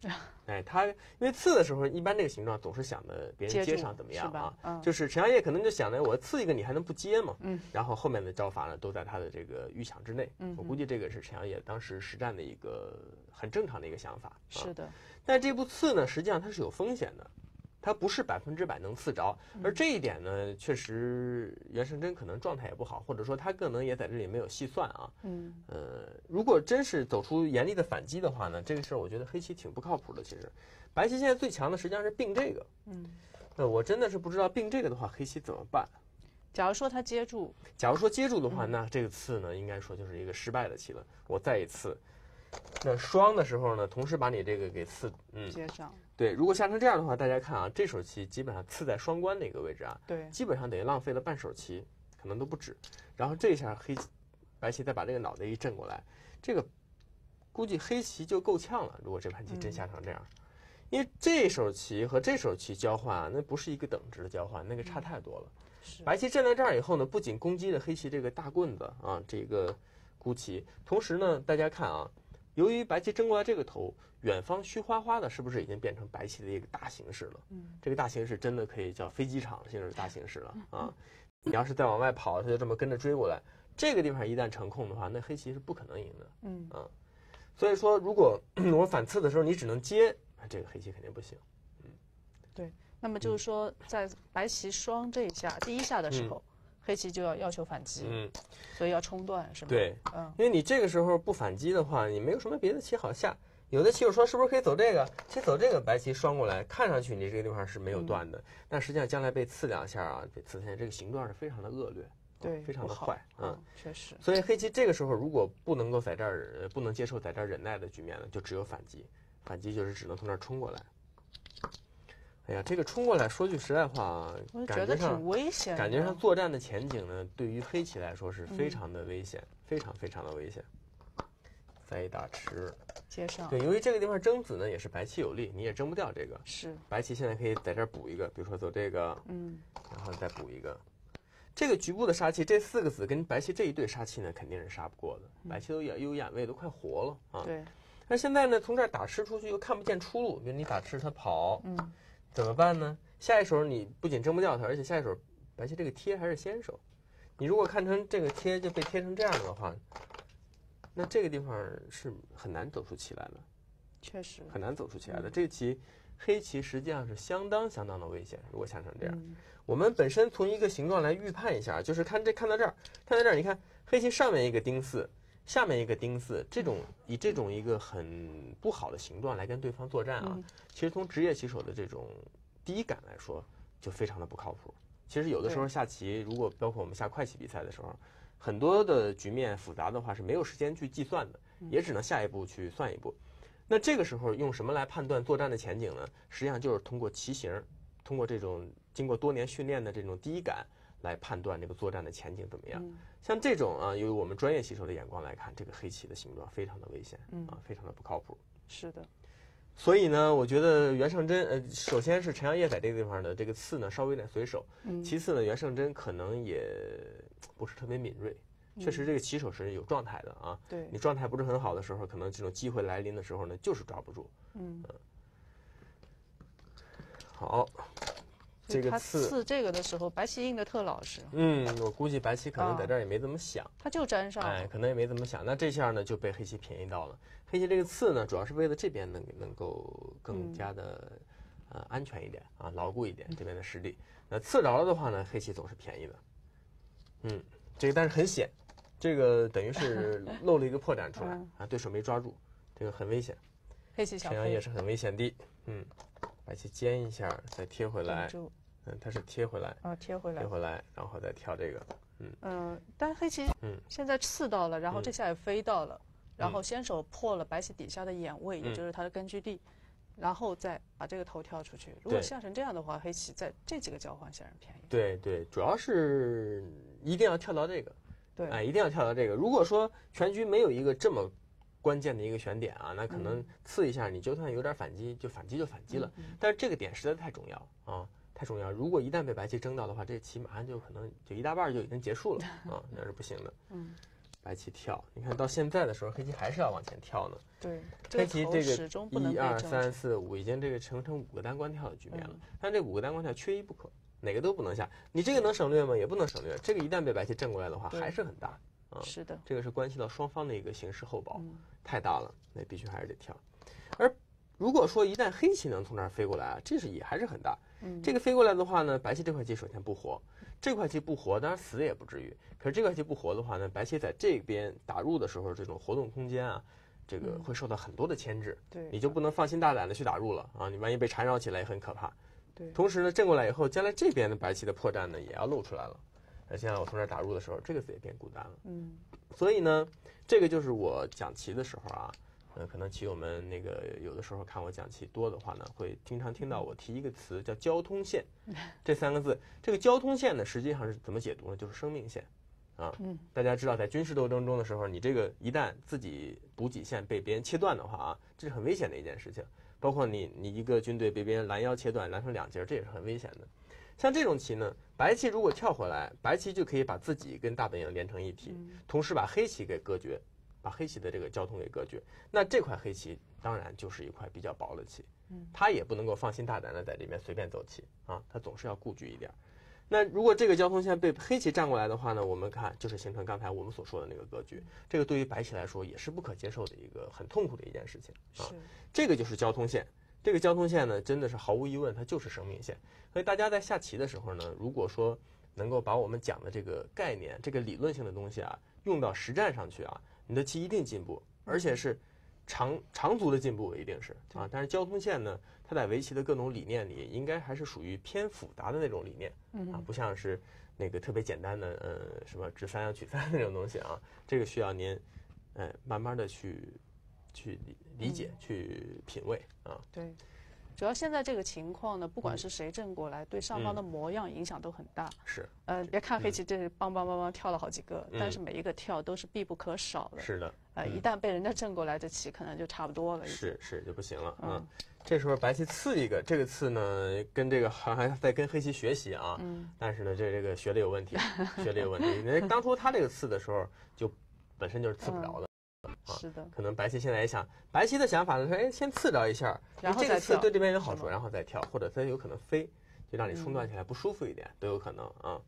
哎，他因为刺的时候，一般这个形状总是想着别人接上怎么样啊？嗯就是陈阳烨可能就想着我刺一个你还能不接吗？嗯，然后后面的招法呢都在他的这个预想之内。嗯我估计这个是陈阳烨当时实战的一个很正常的一个想法。啊是的，但这步刺呢，实际上它是有风险的，它不是百分之百能刺着。嗯而这一点呢，确实袁胜真可能状态也不好，或者说他可能也在这里没有细算啊。嗯，呃，如果真是走出严厉的反击的话呢，这个事儿我觉得黑棋挺不靠谱的。其实，白棋现在最强的实际上是并这个。嗯，那我真的是不知道并这个的话，黑棋怎么办。假如说他接住，假如说接住的话，那这个刺呢，应该说就是一个失败的棋了。我再一次，那双的时候呢，同时把你这个给刺，嗯，接上，对，如果下成这样的话，大家看啊，这手棋基本上刺在双关的一个位置啊，对，基本上等于浪费了半手棋，可能都不止。然后这一下黑白棋再把这个脑袋一震过来，这个估计黑棋就够呛了。如果这盘棋真下成这样，因为这手棋和这手棋交换啊，那不是一个等值的交换，那个差太多了。是白棋站在这儿以后呢，不仅攻击了黑棋这个大棍子啊，这个孤棋，同时呢，大家看啊，由于白棋争过来这个头，远方虚花花的，是不是已经变成白棋的一个大形势了？嗯，这个大形势真的可以叫飞机场性质大形势了 啊！你要是再往外跑，他就这么跟着追过来，这个地方一旦成空的话，那黑棋是不可能赢的。嗯所以说，如果我反刺的时候你只能接，这个黑棋肯定不行。嗯，对那么就是说，在白棋双这一下第一下的时候，黑棋就要要求反击，嗯，所以要冲断，是吗？，对，嗯因为你这个时候不反击的话，你没有什么别的棋好下。有的棋友说是不是可以走这个？其实走这个白棋双过来，看上去你这个地方是没有断的，但实际上将来被刺两下啊，被刺三下，这个形状是非常的恶劣，对，非常的坏，嗯。嗯，确实，所以黑棋这个时候如果不能够在这儿，呃不能接受在这儿忍耐的局面呢，就只有反击。反击就是只能从这儿冲过来。哎呀，这个冲过来，说句实在话啊我，觉感觉上得挺危险的，感觉上作战的前景呢，对于黑棋来说是非常的危险，非常非常的危险。再一打吃，接上对，由于这个地方争子呢也是白棋有利，你也争不掉这个。是，白棋现在可以在这儿补一个，比如说走这个，嗯然后再补一个。这个局部的杀气，这四个子跟白棋这一对杀气呢，肯定是杀不过的。白棋都有有眼位，都快活了啊。对，那现在呢，从这儿打吃出去又看不见出路，比如你打吃他跑，嗯怎么办呢？下一手你不仅争不掉他，而且下一手白棋这个贴还是先手。你如果看成这个贴就被贴成这样的话，那这个地方是很难走出棋来的，确实，很难走出棋来的。这个棋黑棋实际上是相当相当的危险。如果下成这样，嗯我们本身从一个形状来预判一下，就是看这看到这儿，看到这儿，你看黑棋上面一个丁四，下面一个丁字，这种以这种一个很不好的形状来跟对方作战啊，嗯其实从职业棋手的这种第一感来说，就非常的不靠谱。其实有的时候下棋，如果包括我们下快棋比赛的时候，很多的局面复杂的话是没有时间去计算的，也只能下一步去算一步。那这个时候用什么来判断作战的前景呢？实际上就是通过棋形，通过这种经过多年训练的这种第一感来判断这个作战的前景怎么样。嗯像这种啊，由于我们专业棋手的眼光来看，这个黑棋的形状非常的危险嗯啊，非常的不靠谱。是的，所以呢，我觉得袁胜珍，呃，首先是陈阳业在这个地方的这个刺呢稍微有点随手，嗯其次呢，袁胜珍可能也不是特别敏锐。确实，这个棋手是有状态的啊。对你，状态不是很好的时候，可能这种机会来临的时候呢，就是抓不住。嗯，好，这个刺，刺这个的时候，白棋应的特老实，嗯，我估计白棋可能啊在这儿也没怎么想，他就粘上哎，了，可能也没怎么想。那这下呢，就被黑棋便宜到了。黑棋这个刺呢，主要是为了这边能能够更加的、呃安全一点啊，牢固一点这边的实力。那刺着了的话呢，黑棋总是便宜的。嗯，这个但是很险，这个等于是 露了一个破绽出来嗯啊，对手没抓住，这个很危险。黑棋小陈阳也是很危险的。嗯，白棋尖一下，再贴回来嗯，它是贴回来，啊，贴回来贴，回来，然后再跳这个。嗯嗯，但黑棋嗯现在刺到了，然后嗯这下也飞到了，然后先手破了白棋底下的眼位，也嗯就是它的根据地，然后再把这个头跳出去。如果对下成这样的话，黑棋在这几个交换显然便宜。对对，主要是一定要跳到这个，对，哎，一定要跳到这个。如果说全局没有一个这么关键的一个选点啊，那可能嗯刺一下，你就算有点反击，就反击就反击了。嗯但是这个点实在太重要啊，太重要。如果一旦被白棋争到的话，这棋马上就可能就一大半就已经结束了 啊，那是不行的。嗯，白棋跳，你看到现在的时候，黑棋还是要往前跳呢。对，黑棋这个一二三四五，已经这个形成五个单关跳的局面了嗯。但这五个单关跳缺一不可，哪个都不能下。你这个能省略吗？也不能省略。这个一旦被白棋震过来的话，还是很大。啊是的，这个是关系到双方的一个形势厚薄，嗯太大了，那必须还是得跳。而如果说一旦黑棋能从这儿飞过来啊，这是也还是很大。嗯，这个飞过来的话呢，白棋这块棋首先不活，这块棋不活，当然死也不至于。可是这块棋不活的话呢，白棋在这边打入的时候，这种活动空间啊，这个嗯会受到很多的牵制，对，你就不能放心大胆的去打入了啊！你万一被缠绕起来也很可怕。对，同时呢，正过来以后，将来这边的白棋的破绽呢也要露出来了。那现在我从这儿打入的时候，这个字也变孤单了。嗯所以呢，这个就是我讲棋的时候啊，呃，可能棋友们那个有的时候看我讲棋多的话呢，会经常听到我提一个词叫交通线，这三个字。这个交通线呢，实际上是怎么解读呢？就是生命线，啊，嗯，大家知道在军事斗争中的时候，你这个一旦自己补给线被别人切断的话啊，这是很危险的一件事情。包括你你一个军队被别人拦腰切断，拦成两截，这也是很危险的。像这种棋呢，白棋如果跳回来，白棋就可以把自己跟大本营连成一体，同时把黑棋给隔绝，把黑棋的这个交通给隔绝。那这块黑棋当然就是一块比较薄的棋，他也不能够放心大胆的在这边随便走棋啊，他总是要顾忌一点。那如果这个交通线被黑棋占过来的话呢，我们看就是形成刚才我们所说的那个格局，这个对于白棋来说也是不可接受的一个很痛苦的一件事情啊。这个就是交通线。这个交通线呢，真的是毫无疑问，它就是生命线。所以大家在下棋的时候呢，如果说能够把我们讲的这个概念、这个理论性的东西啊，用到实战上去啊，你的棋一定进步，而且是长长足的进步，一定是啊。但是交通线呢，它在围棋的各种理念里，应该还是属于偏复杂的那种理念啊，不像是那个特别简单的，呃，什么直三要取三那种东西啊。这个需要您，哎，慢慢的去。去理理解，去品味啊。对，主要现在这个情况呢，不管是谁正过来，对上方的模样影响都很大。是。呃，别看黑棋这梆梆梆梆跳了好几个，但是每一个跳都是必不可少的。是的。呃，一旦被人家正过来，这棋可能就差不多了。是是就不行了。嗯。这时候白棋刺一个，这个刺呢，跟这个好像在跟黑棋学习啊。嗯。但是呢，这这个学的有问题，学的有问题。因为当初他这个刺的时候，就本身就是刺不着的。是的，可能白棋现在也想，白棋的想法呢是，哎，先刺着一下，然后这个刺对这边有好处，然后再跳，或者它有可能飞，就让你冲断起来不舒服一点，都有可能啊。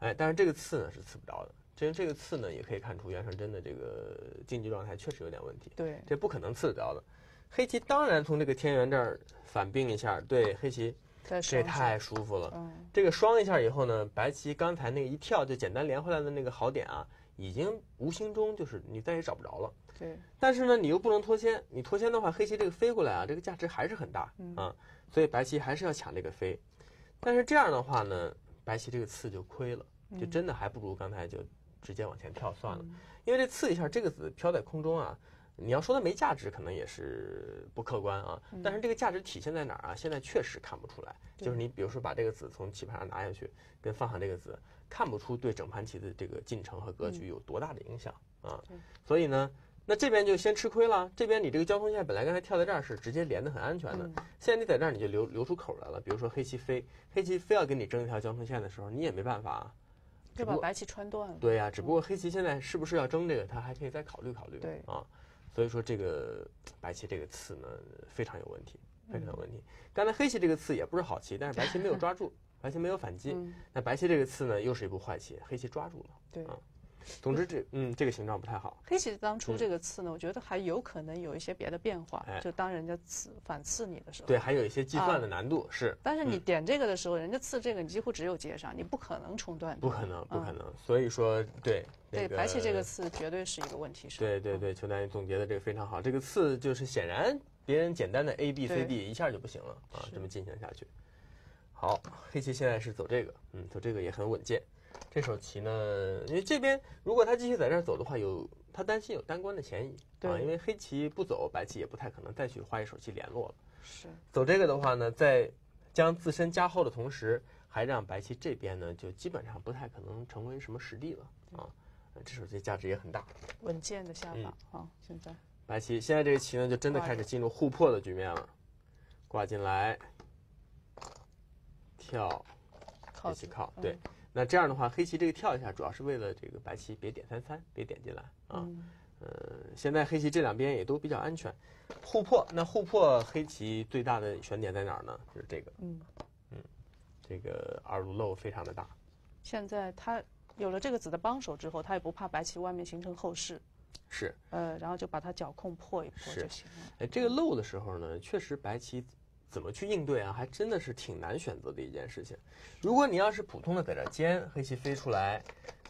哎，但是这个刺呢是刺不着的，这这个刺呢也可以看出袁胜真的这个竞技状态确实有点问题。对，这不可能刺得着的。黑棋当然从这个天元这儿反并一下，对黑棋这太舒服了。嗯，这个双一下以后呢，白棋刚才那个一跳就简单连回来的那个好点啊。已经无形中就是你再也找不着了。对。但是呢，你又不能脱先，你脱先的话，黑棋这个飞过来啊，这个价值还是很大啊。所以白棋还是要抢这个飞。但是这样的话呢，白棋这个刺就亏了，就真的还不如刚才就直接往前跳算了。因为这刺一下，这个子飘在空中啊，你要说它没价值，可能也是不客观啊。但是这个价值体现在哪儿啊？现在确实看不出来。就是你比如说把这个子从棋盘上拿下去，跟放下这个子。看不出对整盘棋的这个进程和格局有多大的影响啊，所以呢，那这边就先吃亏了。这边你这个交通线本来刚才跳在这儿是直接连的很安全的，现在你在这儿你就留留出口来了。比如说黑棋飞，黑棋非要跟你争一条交通线的时候，你也没办法，就把白棋穿断了。对呀，只不过黑棋现在是不是要争这个，他还可以再考虑考虑。对啊，所以说这个白棋这个刺呢非常有问题，非常有问题。刚才黑棋这个刺也不是好棋，但是白棋没有抓住。白棋没有反击，那白棋这个刺呢，又是一步坏棋，黑棋抓住了。对啊，总之这嗯这个形状不太好。黑棋当初这个刺呢，我觉得还有可能有一些别的变化，就当人家刺反刺你的时候。对，还有一些计算的难度是。但是你点这个的时候，人家刺这个，你几乎只有接上，你不可能冲断。不可能，不可能。所以说，对对白棋这个刺绝对是一个问题。是。对对对，邱丹总结的这个非常好。这个刺就是显然别人简单的 A B C D 一下就不行了啊，这么进行下去。好，黑棋现在是走这个，嗯，走这个也很稳健。这手棋呢，因为这边如果他继续在这儿走的话，有他担心有单关的嫌疑啊。因为黑棋不走，白棋也不太可能再去花一手棋联络了。是走这个的话呢，在将自身加厚的同时，还让白棋这边呢，就基本上不太可能成为什么实地了啊。这手棋价值也很大，稳健的下法啊。现在白棋现在这个棋呢，就真的开始进入互破的局面了，挂进来。跳，黑棋靠，对，那这样的话，黑棋这个跳一下，主要是为了这个白棋别点三三，别点进来啊。呃，现在黑棋这两边也都比较安全，互破。那互破黑棋最大的悬点在哪儿呢？就是这个，嗯嗯，这个二路漏非常的大。现在他有了这个子的帮手之后，他也不怕白棋外面形成后势，是，呃，然后就把它角控破一破就行了。哎，这个漏的时候呢，确实白棋。怎么去应对啊？还真的是挺难选择的一件事情。如果你要是普通的在这尖，黑棋飞出来，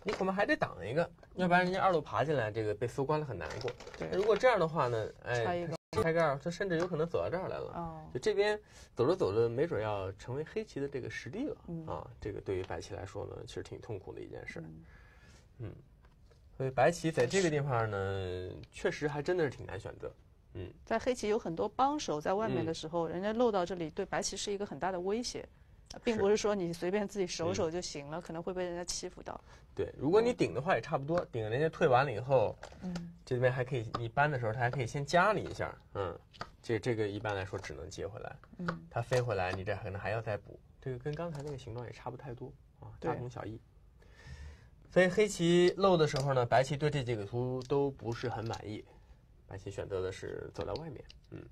你可能还得挡一个，要不然人家二路爬进来，这个被搜刮了很难过。对，如果这样的话呢，哎，开盖，他甚至有可能走到这儿来了。哦，就这边走着走着，没准要成为黑棋的这个实地了。啊，这个对于白棋来说呢，其实挺痛苦的一件事。嗯，所以白棋在这个地方呢，确实还真的是挺难选择。嗯，在黑棋有很多帮手在外面的时候，人家漏到这里，对白棋是一个很大的威胁。并不是说你随便自己守守就行了，可能会被人家欺负到。对，如果你顶的话也差不多，顶人家退完了以后，嗯，这边还可以，你搬的时候他还可以先加你一下，嗯，这这个一般来说只能接回来，嗯，它飞回来你这可能还要再补，这个跟刚才那个形状也差不太多啊，大同小异。所以黑棋漏的时候呢，白棋对这几个图都不是很满意，白棋选择的是走在外面，嗯，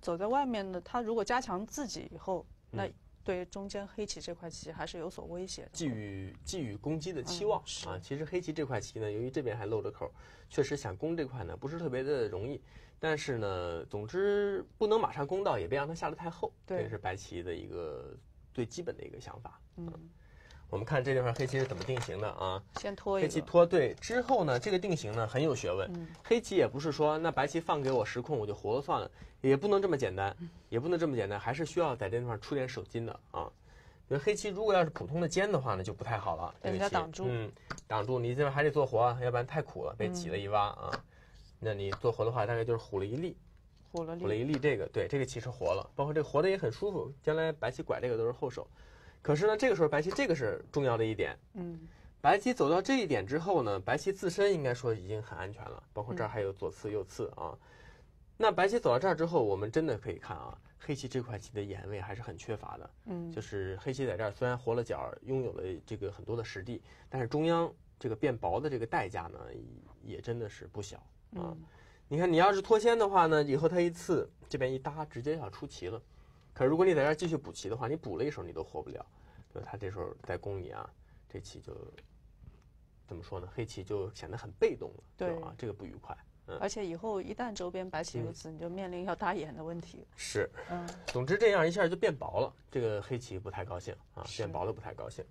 走在外面呢，他如果加强自己以后，那嗯对中间黑棋这块棋还是有所威胁的。寄予寄予攻击的期望、啊。其实黑棋这块棋呢，由于这边还露着口，确实想攻这块呢不是特别的容易。但是呢，总之不能马上攻到，也别让它下得太厚。对这也是白棋的一个最基本的一个想法。嗯，我们看这地方黑棋是怎么定型的啊？黑棋先拖一个，拖对之后呢，这个定型呢很有学问。嗯黑棋也不是说那白棋放给我时空我就活了算了，也不能这么简单，嗯也不能这么简单，还是需要在这地方出点手筋的啊。因为黑棋如果要是普通的尖的话呢，就不太好了，被人这个棋家挡住嗯，挡住你这边还得做活啊，要不然太苦了，被挤了一挖啊。那你做活的话，大概就是虎了一粒，虎了虎了，一粒这个，对，这个棋是活了，包括这个活的也很舒服，将来白棋拐这个都是后手。可是呢，这个时候白棋这个是重要的一点，嗯，白棋走到这一点之后呢，白棋自身应该说已经很安全了，包括这嗯儿还有左刺右刺啊。那白棋走到这儿之后，我们真的可以看啊，黑棋这块棋的眼位还是很缺乏的。嗯，就是黑棋在这儿虽然活了角，拥有了这个很多的实地，但是中央这个变薄的这个代价呢，也真的是不小啊。嗯你看，你要是脱先的话呢，以后他一刺这边一搭，直接要出棋了。可是如果你在这儿继续补棋的话，你补了一手你都活不了，对吧？他这时候在攻你啊，这棋就怎么说呢？黑棋就显得很被动了，对吧？这个不愉快。嗯而且以后一旦周边白棋如此，你就面临要打眼的问题。是，嗯，总之这样一下就变薄了，这个黑棋不太高兴啊，变薄了不太高兴。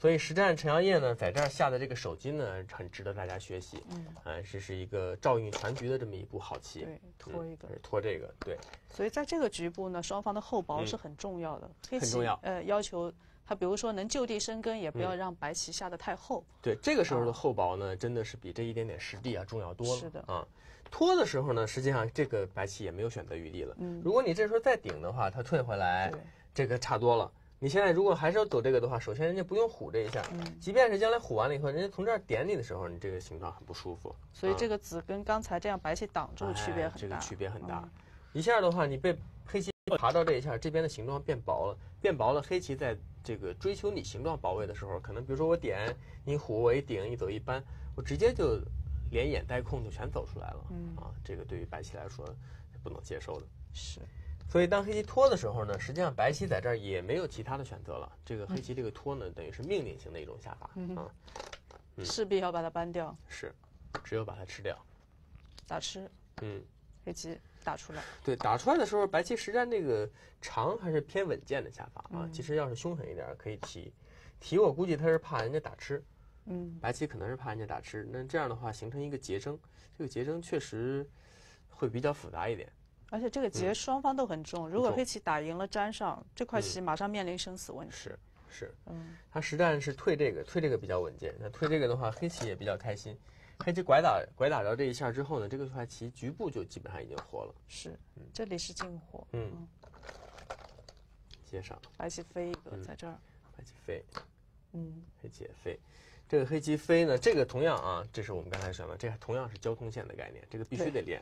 所以实战陈阳烨呢，在这儿下的这个手筋呢，很值得大家学习。嗯，啊，这是一个照应全局的这么一步好棋。对，拖一个嗯。拖这个，对，所以在这个局部呢，双方的厚薄是很重要的。很重要呃，要求他，比如说能就地生根，也不要嗯让白棋下的太厚。对，这个时候的厚薄呢，真的是比这一点点实地啊重要多了。是的啊，拖的时候呢，实际上这个白棋也没有选择余地了。嗯如果你这时候再顶的话，它退回来对，这个差多了。你现在如果还是要走这个的话，首先人家不用虎这一下，嗯即便是将来虎完了以后，人家从这儿点你的时候，你这个形状很不舒服。啊所以这个子跟刚才这样白棋挡住区别很大。哎这个区别很大。嗯一下的话，你被黑棋爬到这一下，这边的形状变薄了，变薄了。黑棋在这个追求你形状保卫的时候，可能比如说我点你虎，我一顶一走一扳，我直接就连眼带空就全走出来了。嗯啊，这个对于白棋来说是不能接受的。是，所以当黑棋拖的时候呢，实际上白棋在这儿也没有其他的选择了。这个黑棋这个拖呢，等于是命令型的一种下法嗯啊，嗯势必要把它搬掉，是，只有把它吃掉。打吃，嗯，黑棋打出来。对，打出来的时候，白棋实战这个长还是偏稳健的下法啊。嗯其实要是凶狠一点儿，可以提，提我估计他是怕人家打吃，嗯，白棋可能是怕人家打吃。那这样的话形成一个结争，这个结争确实会比较复杂一点。而且这个劫双方都很重，如果黑棋打赢了粘上，这块棋马上面临生死问题。是是，嗯，他实战是退这个，退这个比较稳健。那退这个的话，黑棋也比较开心。黑棋拐打拐打着这一下之后呢，这个块棋局部就基本上已经活了。是，这里是进火，嗯，接上。白棋飞一个嗯。在这儿，白棋飞，嗯，黑棋也飞。这个黑棋飞呢，这个同样啊，这是我们刚才说的，这同样是交通线的概念，这个必须得练。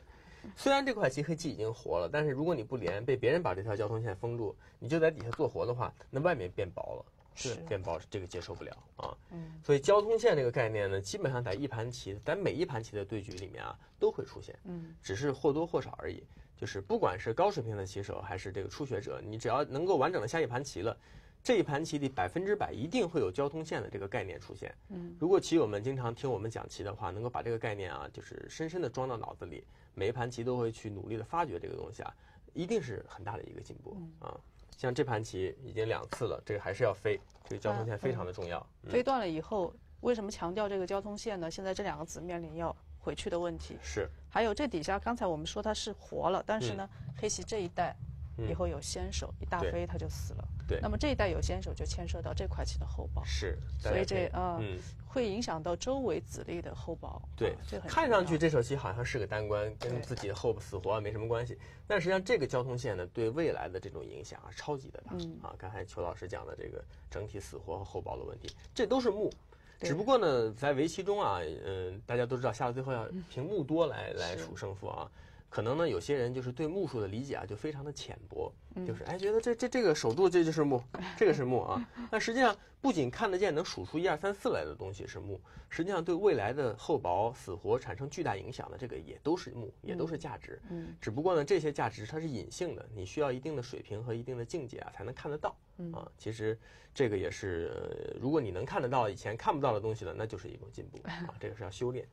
虽然这块棋黑棋已经活了，但是如果你不连，被别人把这条交通线封住，你就在底下做活的话，那外面变薄了，是变薄，这个接受不了啊。嗯所以交通线这个概念呢，基本上在一盘棋，在每一盘棋的对局里面啊，都会出现，嗯，只是或多或少而已。就是不管是高水平的棋手还是这个初学者，你只要能够完整的下一盘棋了，这一盘棋里百分之百一定会有交通线的这个概念出现。嗯，如果棋友们经常听我们讲棋的话，能够把这个概念啊，就是深深的装到脑子里，每一盘棋都会去努力的发掘这个东西啊，一定是很大的一个进步啊。像这盘棋已经两次了，这个还是要飞，这个交通线非常的重要。嗯飞断了以后，为什么强调这个交通线呢？现在这两个子面临要回去的问题，是，还有这底下刚才我们说它是活了，但是呢，黑棋这一带嗯以后有先手，一大飞他就死了。对那么这一代有先手就牵涉到这块棋的厚薄，是，所以这啊、嗯，会影响到周围子力的厚薄。对看上去这手棋好像是个单关，跟自己的后死活啊没什么关系，但实际上这个交通线呢，对未来的这种影响啊，超级的大、嗯啊。刚才邱老师讲的这个整体死活和厚薄的问题，这都是木。只不过呢，在围棋中啊，嗯、大家都知道下到最后要 凭目多来来是数胜负啊。可能呢，有些人就是对木数的理解啊，就非常的浅薄，嗯就是哎，觉得这这这个守住这就是木，这个是木啊。但实际上，不仅看得见能数出一二三四来的东西是木，实际上对未来的厚薄死活产生巨大影响的，这个也都是木，也都是价值。嗯只不过呢，这些价值它是隐性的，你需要一定的水平和一定的境界啊，才能看得到。嗯啊，其实这个也是，呃如果你能看得到以前看不到的东西了，那就是一种进步 啊。这个是要修炼，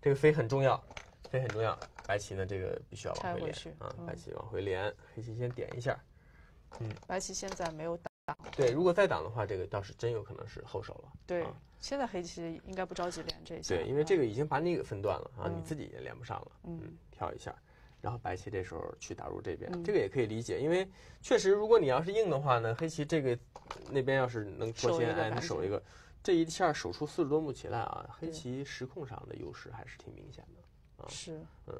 这个非很重要，飞很重要。白棋呢，这个必须要往回连回去啊，嗯白棋往回连，黑棋先点一下。嗯白棋现在没有挡，对，如果再挡的话，这个倒是真有可能是后手了。对啊，现在黑棋应该不着急连这一下。对，因为这个个已经把你给分段了啊，嗯你自己也连不上了。嗯嗯，跳一下，然后白棋这时候去打入这边，嗯这个也可以理解，因为确实如果你要是硬的话呢，黑棋这个那边要是能脱先，哎，守一个白棋能守一个，这一下守出四十多目棋来啊，黑棋时控上的优势还是挺明显的。是嗯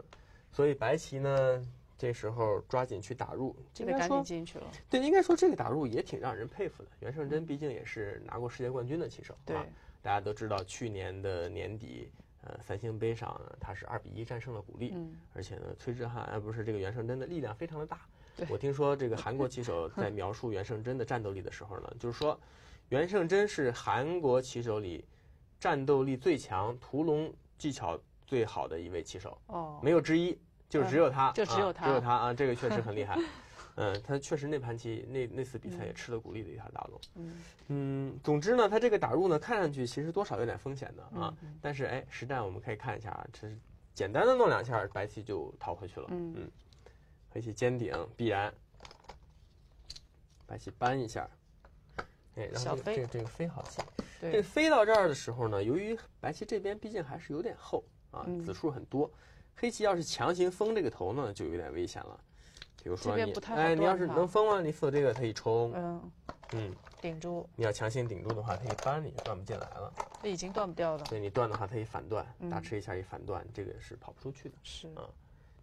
所以白棋呢，这时候抓紧去打入，这个赶紧进去了。对，应该说这个打入也挺让人佩服的。袁胜珍毕竟也是拿过世界冠军的棋手，对啊，大家都知道去年的年底，呃，三星杯上呢，他是二比一战胜了古力，嗯，而且呢，崔智汉呃不是这个袁胜珍的力量非常的大对。我听说这个韩国棋手 在描述袁胜珍的战斗力的时候呢，就是说袁胜珍是韩国棋手里战斗力最强、屠龙技巧最好的一位棋手，哦，没有之一，就只有他，就只有他啊只有他啊，这个确实很厉害。嗯，他确实那盘棋那那次比赛也吃了古力的一条大龙。嗯嗯，总之呢，他这个打入呢，看上去其实多少有点风险的啊。嗯但是哎，实战我们可以看一下啊，这是简单的弄两下，白棋就逃回去了。嗯嗯，黑棋尖顶必然，白棋搬一下，哎，然后这个这个这个飞好棋。这对个飞到这儿的时候呢，由于白棋这边毕竟还是有点厚啊，嗯子数很多，黑棋要是强行封这个头呢，就有点危险了。比如说你哎，你要是能封吗？你否则这个它一冲，嗯嗯，顶住，你要强行顶住的话，它一扳你就断不进来了。这已经断不掉了。对你断的话，它一反断，嗯打吃一下一反断，这个是跑不出去的，是，啊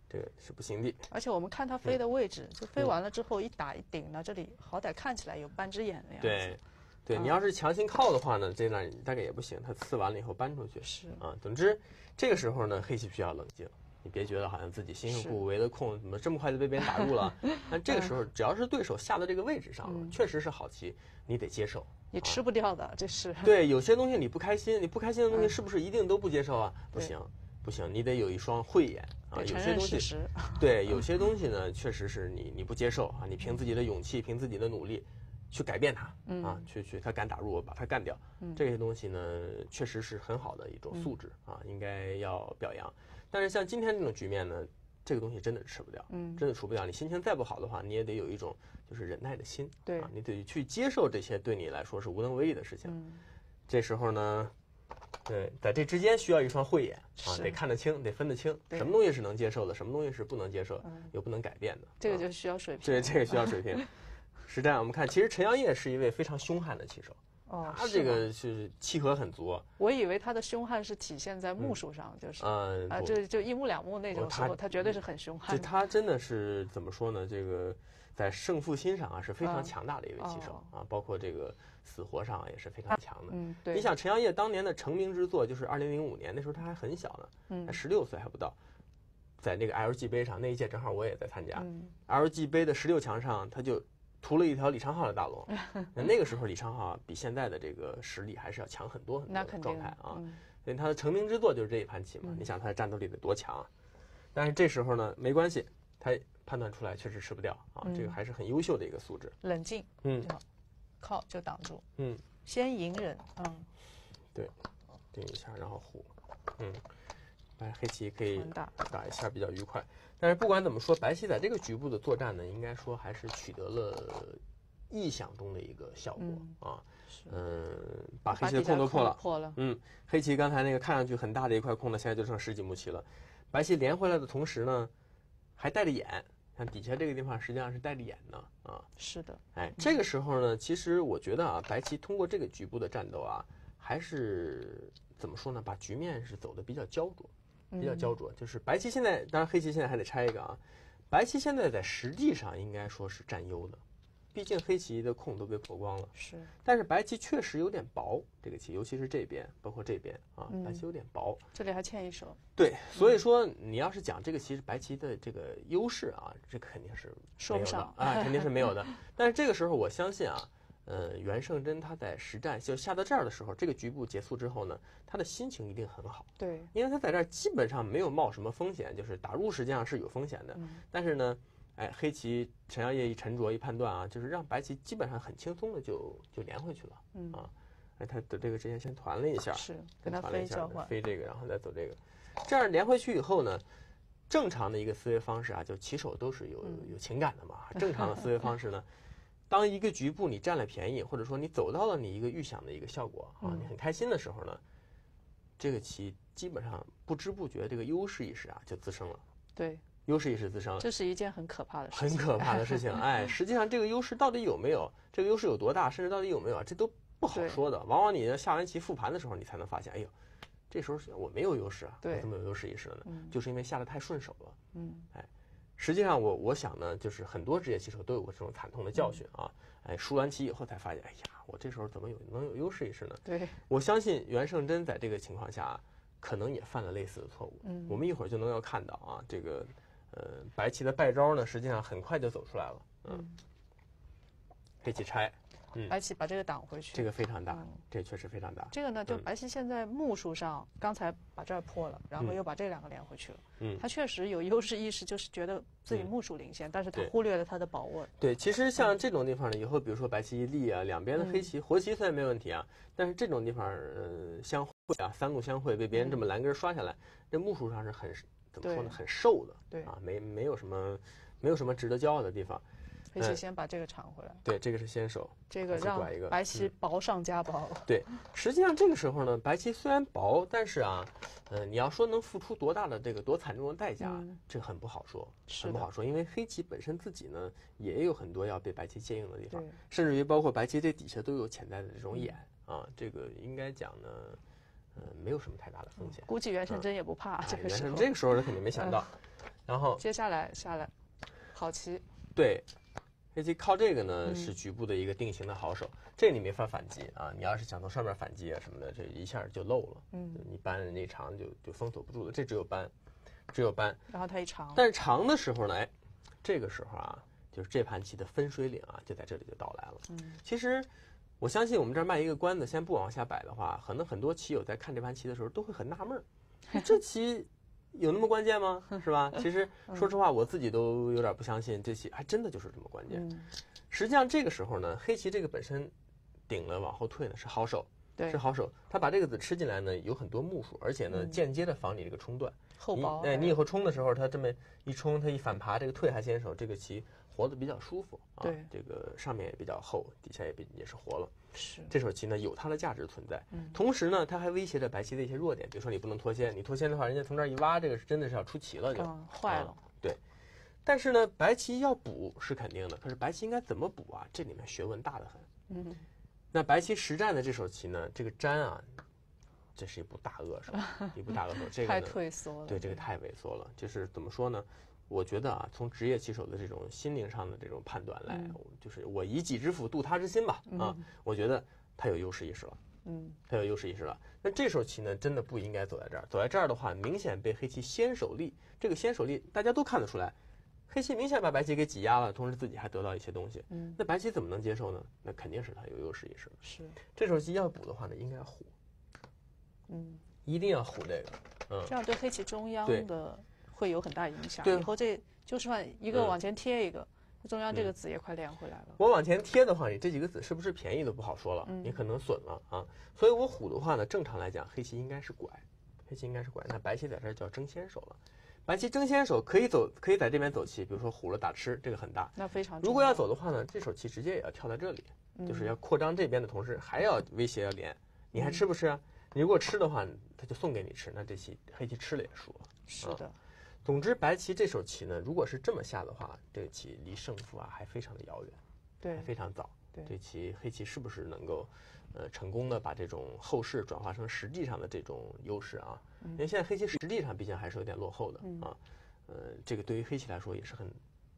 这个是不行的。而且我们看它嗯飞的位置，就飞完了之后一打一顶呢，这里好歹看起来有半只眼的样子。对，对嗯你要是强行靠的话呢，这那儿大概也不行，它刺完了以后搬出去。是，啊，总之这个时候呢，黑棋需要冷静，你别觉得好像自己辛辛是苦苦围的空，怎么这么快就被别人打入了？但这个时候，只要是对手下到这个位置上了，嗯确实是好棋，你得接受。你吃不掉的，这是。对，有些东西你不开心，你不开心的东西嗯是不是一定都不接受啊？不行，不行，你得有一双慧眼啊。承有些东西。对，有些东西呢，确实是你你不接受啊，你凭自己的勇气，凭自己的努力。去改变它，嗯啊，去去，他敢打入我，把他干掉，嗯这些东西呢，确实是很好的一种素质啊，应该要表扬。但是像今天这种局面呢，这个东西真的是吃不掉，嗯真的除不掉。你心情再不好的话，你也得有一种就是忍耐的心，对啊，你得去接受这些对你来说是无能为力的事情。嗯，这时候呢，对，在这之间需要一双慧眼啊，得看得清，得分得清，什么东西是能接受的，什么东西是不能接受嗯又不能改变的。啊这个就需要水平。这这个需要水平。实战我们看，其实陈阳烨是一位非常凶悍的棋手，哦，他这个是契合很足。我以为他的凶悍是体现在目数上，就是嗯，啊，不就就一目两目那种时候，他绝对是很凶悍的。他真的是怎么说呢？这个在胜负心上啊是非常嗯强大的一位棋手哦啊，包括这个死活上啊也是非常强的。嗯，对。你想陈阳烨当年的成名之作就是二零零五年，那时候他还很小呢，嗯才十六岁还不到，在那个 LG 杯上那一届正好我也在参加，嗯 LG 杯的十六强上，他就屠了一条李昌镐的大龙。那那个时候李昌镐啊比现在的这个实力还是要强很多很多的那肯定状态啊。嗯所以他的成名之作就是这一盘棋嘛。嗯你想他的战斗力得多强啊？但是这时候呢，没关系，他判断出来确实吃不掉啊，嗯这个还是很优秀的一个素质。冷静，嗯靠就挡住，嗯，先隐忍，嗯，对，顶一下，然后虎，嗯，白黑棋可以打，打一下比较愉快。但是不管怎么说，白棋在这个局部的作战呢，应该说还是取得了意想中的一个效果、嗯啊。是嗯，把黑棋的空都破了。破了，嗯，黑棋刚才那个看上去很大的一块空呢，现在就剩十几目棋了。白棋连回来的同时呢，还带着眼，像底下这个地方实际上是带着眼呢啊。是的，哎，这个时候呢，其实我觉得啊，白棋通过这个局部的战斗啊，还是怎么说呢？把局面是走的比较焦灼，比较嗯焦灼。就是白棋现在，当然黑棋现在还得拆一个啊。白棋现在在实际上应该说是占优的，毕竟黑棋的空都被破光了。是，但是白棋确实有点薄，这个棋，尤其是这边，包括这边啊，白棋有点薄。这里还欠一手，对，所以说你要是讲这个棋是白棋的这个优势啊，这肯定是没有的说不上啊，肯定是没有的。但是这个时候我相信啊，呃，袁胜珍他在实战就下到这儿的时候，这个局部结束之后呢，他的心情一定很好，对，因为他在这儿基本上没有冒什么风险，就是打入实际上是有风险的，嗯但是呢。哎，黑棋陈耀烨一沉着一判断啊，就是让白棋基本上很轻松的就就连回去了。嗯啊，哎，他的这个之前先团了一下，是跟他团了一下飞交换，飞这个，然后再走这个，这样连回去以后呢，正常的一个思维方式啊，就棋手都是有嗯有情感的嘛。正常的思维方式呢，当一个局部你占了便宜，或者说你走到了你一个预想的一个效果啊，嗯你很开心的时候呢，这个棋基本上不知不觉这个优势意识啊就滋生了，对，优势意识滋生了。这是一件很可怕的事情，很可怕的事情，哎，实际上这个优势到底有没有？这个优势有多大？甚至到底有没有啊？这都不好说的。往往你要下完棋复盘的时候，你才能发现，哎呦，这时候我没有优势啊，我怎么有优势意识了呢？嗯就是因为下的太顺手了。嗯，实际上我，我想呢，就是很多职业棋手都有过这种惨痛的教训啊。哎，输完棋以后才发现，哎呀，我这时候怎么有能有优势意识呢？对，我相信袁胜珍在这个情况下啊，可能也犯了类似的错误。嗯我们一会儿就能够看到啊，这个呃白棋的败招呢，实际上很快就走出来了。嗯，黑棋拆，白棋把这个挡回去，这个非常大嗯，这确实非常大。这个呢，就嗯。白棋现在目数上，刚才把这儿破了，然后嗯。又把这两个连回去了。嗯。他确实有优势意识，就是觉得自己嗯。目数领先，但是他忽略了他的把握。对，其实像这种地方呢，以后比如说白棋一立啊，两边的黑棋、活棋虽然没问题啊，但是这种地方呃相会啊，三路相会被别人这么蓝根刷下来，这目数上是很怎么说呢，很瘦的，对。啊，没没有什么没有什么值得骄傲的地方。黑棋嗯先把这个抢回来，对，这个是先手。这个让白棋嗯薄上加薄。对，实际上这个时候呢，白棋虽然薄，但是啊，呃，你要说能付出多大的这个多惨重的代价，嗯这个很不好说，很不好说，因为黑棋本身自己呢也有很多要被白棋接应的地方，甚至于包括白棋这底下都有潜在的这种眼、啊，这个应该讲呢，呃，没有什么太大的风险。估计袁胜真也不怕这个时这个时候他肯定没想到，然后接下来下来，好棋，对，黑棋靠这个呢嗯是局部的一个定型的好手，这你没法反击啊！你要是想从上面反击啊什么的，这一下就漏了。嗯，你扳人家长就就封锁不住了，这只有扳，只有扳。然后他一长，但是长的时候呢，哎，这个时候啊，就是这盘棋的分水岭啊，就在这里就到来了。嗯，其实我相信我们这儿卖一个关子，先不往下摆的话，可能很多棋友在看这盘棋的时候都会很纳闷儿，这棋有那么关键吗？是吧？其实说实话，我自己都有点不相信，这棋还真的就是这么关键。嗯，实际上这个时候呢，黑棋这个本身顶了往后退呢是好手，对是，好手。他把这个子吃进来呢，有很多目数，而且呢嗯间接的防你这个冲断。你后薄。哎，你以后冲的时候，他这么一冲，他一反爬，这个退还先手，这个棋活得比较舒服啊。对这个上面也比较厚，底下也比也是活了。是，这手棋呢有它的价值存在，嗯同时呢，它还威胁着白棋的一些弱点，比如说你不能脱先，你脱先的话，人家从这儿一挖，这个是真的是要出棋了就。嗯，坏了啊。对，但是呢，白棋要补是肯定的，可是白棋应该怎么补啊？这里面学问大得很。嗯，那白棋实战的这手棋呢，这个粘啊，这是一步大恶手，一步大恶手。这个 太呢，退缩了。对这个太萎缩了。就是怎么说呢？我觉得啊，从职业棋手的这种心灵上的这种判断来，嗯就是我以己之腹度他之心吧。啊，我觉得他有优势意识了。嗯，他有优势意识了。那这手棋呢，真的不应该走在这儿。走在这儿的话，明显被黑棋先手力。这个先手力大家都看得出来，黑棋明显把白棋给挤压了，同时自己还得到一些东西。嗯，那白棋怎么能接受呢？那肯定是他有优势意识了。是，这手棋要补的话呢，应该虎，嗯，一定要虎这个。嗯，这样对黑棋中央的会有很大影响。对以后这就算一个嗯往前贴一个，中央这个子也快连回来了。我往前贴的话，你这几个子是不是便宜都不好说了，嗯你可能损了啊。所以我虎的话呢，正常来讲，黑棋应该是拐，黑棋应该是拐。那白棋在这儿叫争先手了。白棋争先手可以走，可以在这边走棋，比如说虎了打吃，这个很大。那非常如果要走的话呢，这手棋直接也要跳到这里，就是要扩张这边的同时，还要威胁要连。你还吃不吃啊？你如果吃的话，他就送给你吃，那这棋黑棋吃了也输了。是的，总之，白棋这手棋呢，如果是这么下的话，这个棋离胜负啊还非常的遥远，对还非常早。对这棋黑棋是不是能够，呃，成功的把这种后势转化成实际上的这种优势啊？因为现在黑棋实际上毕竟还是有点落后的嗯啊，呃，这个对于黑棋来说也是很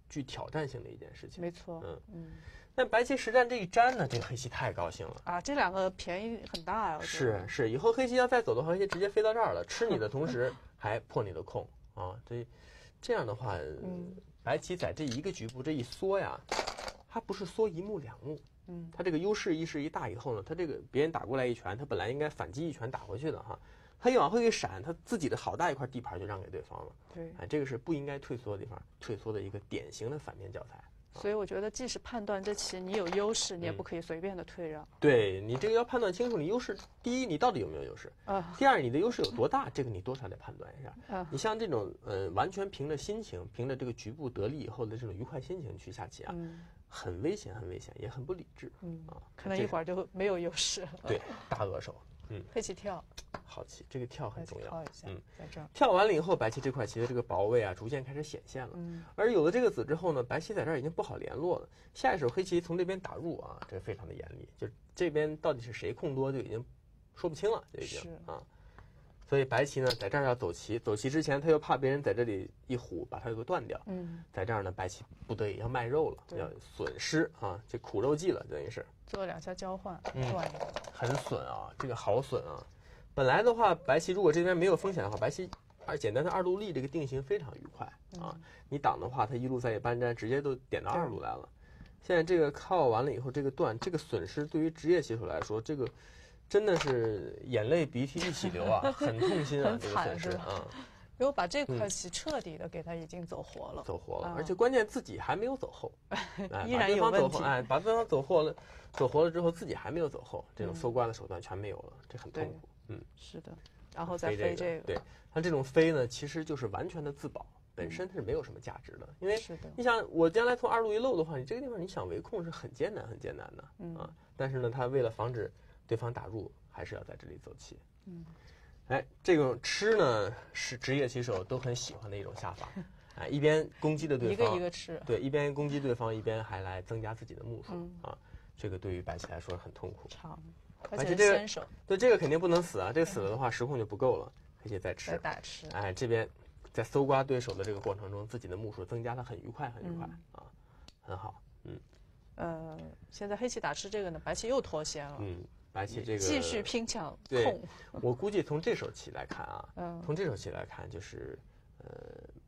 具挑战性的一件事情。没错，嗯嗯但白棋实战这一粘呢，这个黑棋太高兴了。啊，这两个便宜很大呀，我觉是是，以后黑棋要再走的话，黑棋直接飞到这儿了，吃你的同时还破你的空啊！这这样的话，嗯白棋在这一个局部这一缩呀，它不是缩一目两目，嗯它这个优势一是一大以后呢，它这个别人打过来一拳，它本来应该反击一拳打回去的哈，它一往后一闪，它自己的好大一块地盘就让给对方了，对，哎，这个是不应该退缩的地方，退缩的一个典型的反面教材。所以我觉得，即使判断这棋你有优势，你也嗯不可以随便的退让对你这个要判断清楚，你优势第一，你到底有没有优势？啊第二，你的优势有多大？这个你多少得判断一下。啊你像这种呃，完全凭着心情，凭着这个局部得利以后的这种愉快心情去下棋啊，嗯很危险，很危险，也很不理智嗯啊。，可能这一会儿就没有优势。对大恶手，黑棋跳，好棋，这个跳很重要。跳。一下嗯，在这儿，跳完了以后，白棋这块棋的这个薄位啊，逐渐开始显现了。嗯。而有了这个子之后呢，白棋在这儿已经不好联络了。下一手黑棋从这边打入啊，这非常的严厉，就这边到底是谁控多就已经说不清了，就已经。啊。所以白棋呢，在这儿要走棋，走棋之前他又怕别人在这里一虎把它给断掉，嗯，在这儿呢，白棋不得已要卖肉了，要损失啊，这苦肉计了，等于是做了两下交换，嗯断很损啊，这个好损啊。本来的话，白棋如果这边没有风险的话，白棋二简单的二路立这个定型非常愉快啊。你挡的话，它一路再一搬粘，直接都点到二路来了。现在这个靠完了以后，这个断，这个损失对于职业棋手来说，这个真的是眼泪鼻涕一起流啊，很痛心啊，这个损失啊，如果把这块棋彻底的给他已经走活了，走活了，啊而且关键自己还没有走后，哎，依然有问题走后哎，把对方走活了，走活了之后自己还没有走后，这种嗯搜刮的手段全没有了，这很痛苦，嗯。是的，然后再飞飞这个对，它这种飞呢，其实就是完全的自保，本身它是没有什么价值的。因为你想，我将来从二路一漏的话，你这个地方你想围控是很艰难、很艰难的嗯啊。但是呢，他为了防止对方打入，还是要在这里走棋。嗯，哎，这种吃呢是职业棋手都很喜欢的一种下法，哎，一边攻击的对方一，个一个吃，对，一边攻击对方，一边还来增加自己的目数、嗯啊。这个对于白棋来说很痛苦。长，而且这个对，这个肯定不能死啊，这个死了的话时控就不够了，而且再吃再。打吃，哎，这边在搜刮对手的这个过程中，自己的目数增加的很愉快，很愉快、嗯啊，很好。嗯呃，现在黑棋打吃这个呢，白棋又脱先了，嗯，白棋这个继续，拼抢对，我估计从这手棋来看啊，嗯从这手棋来看，就是呃，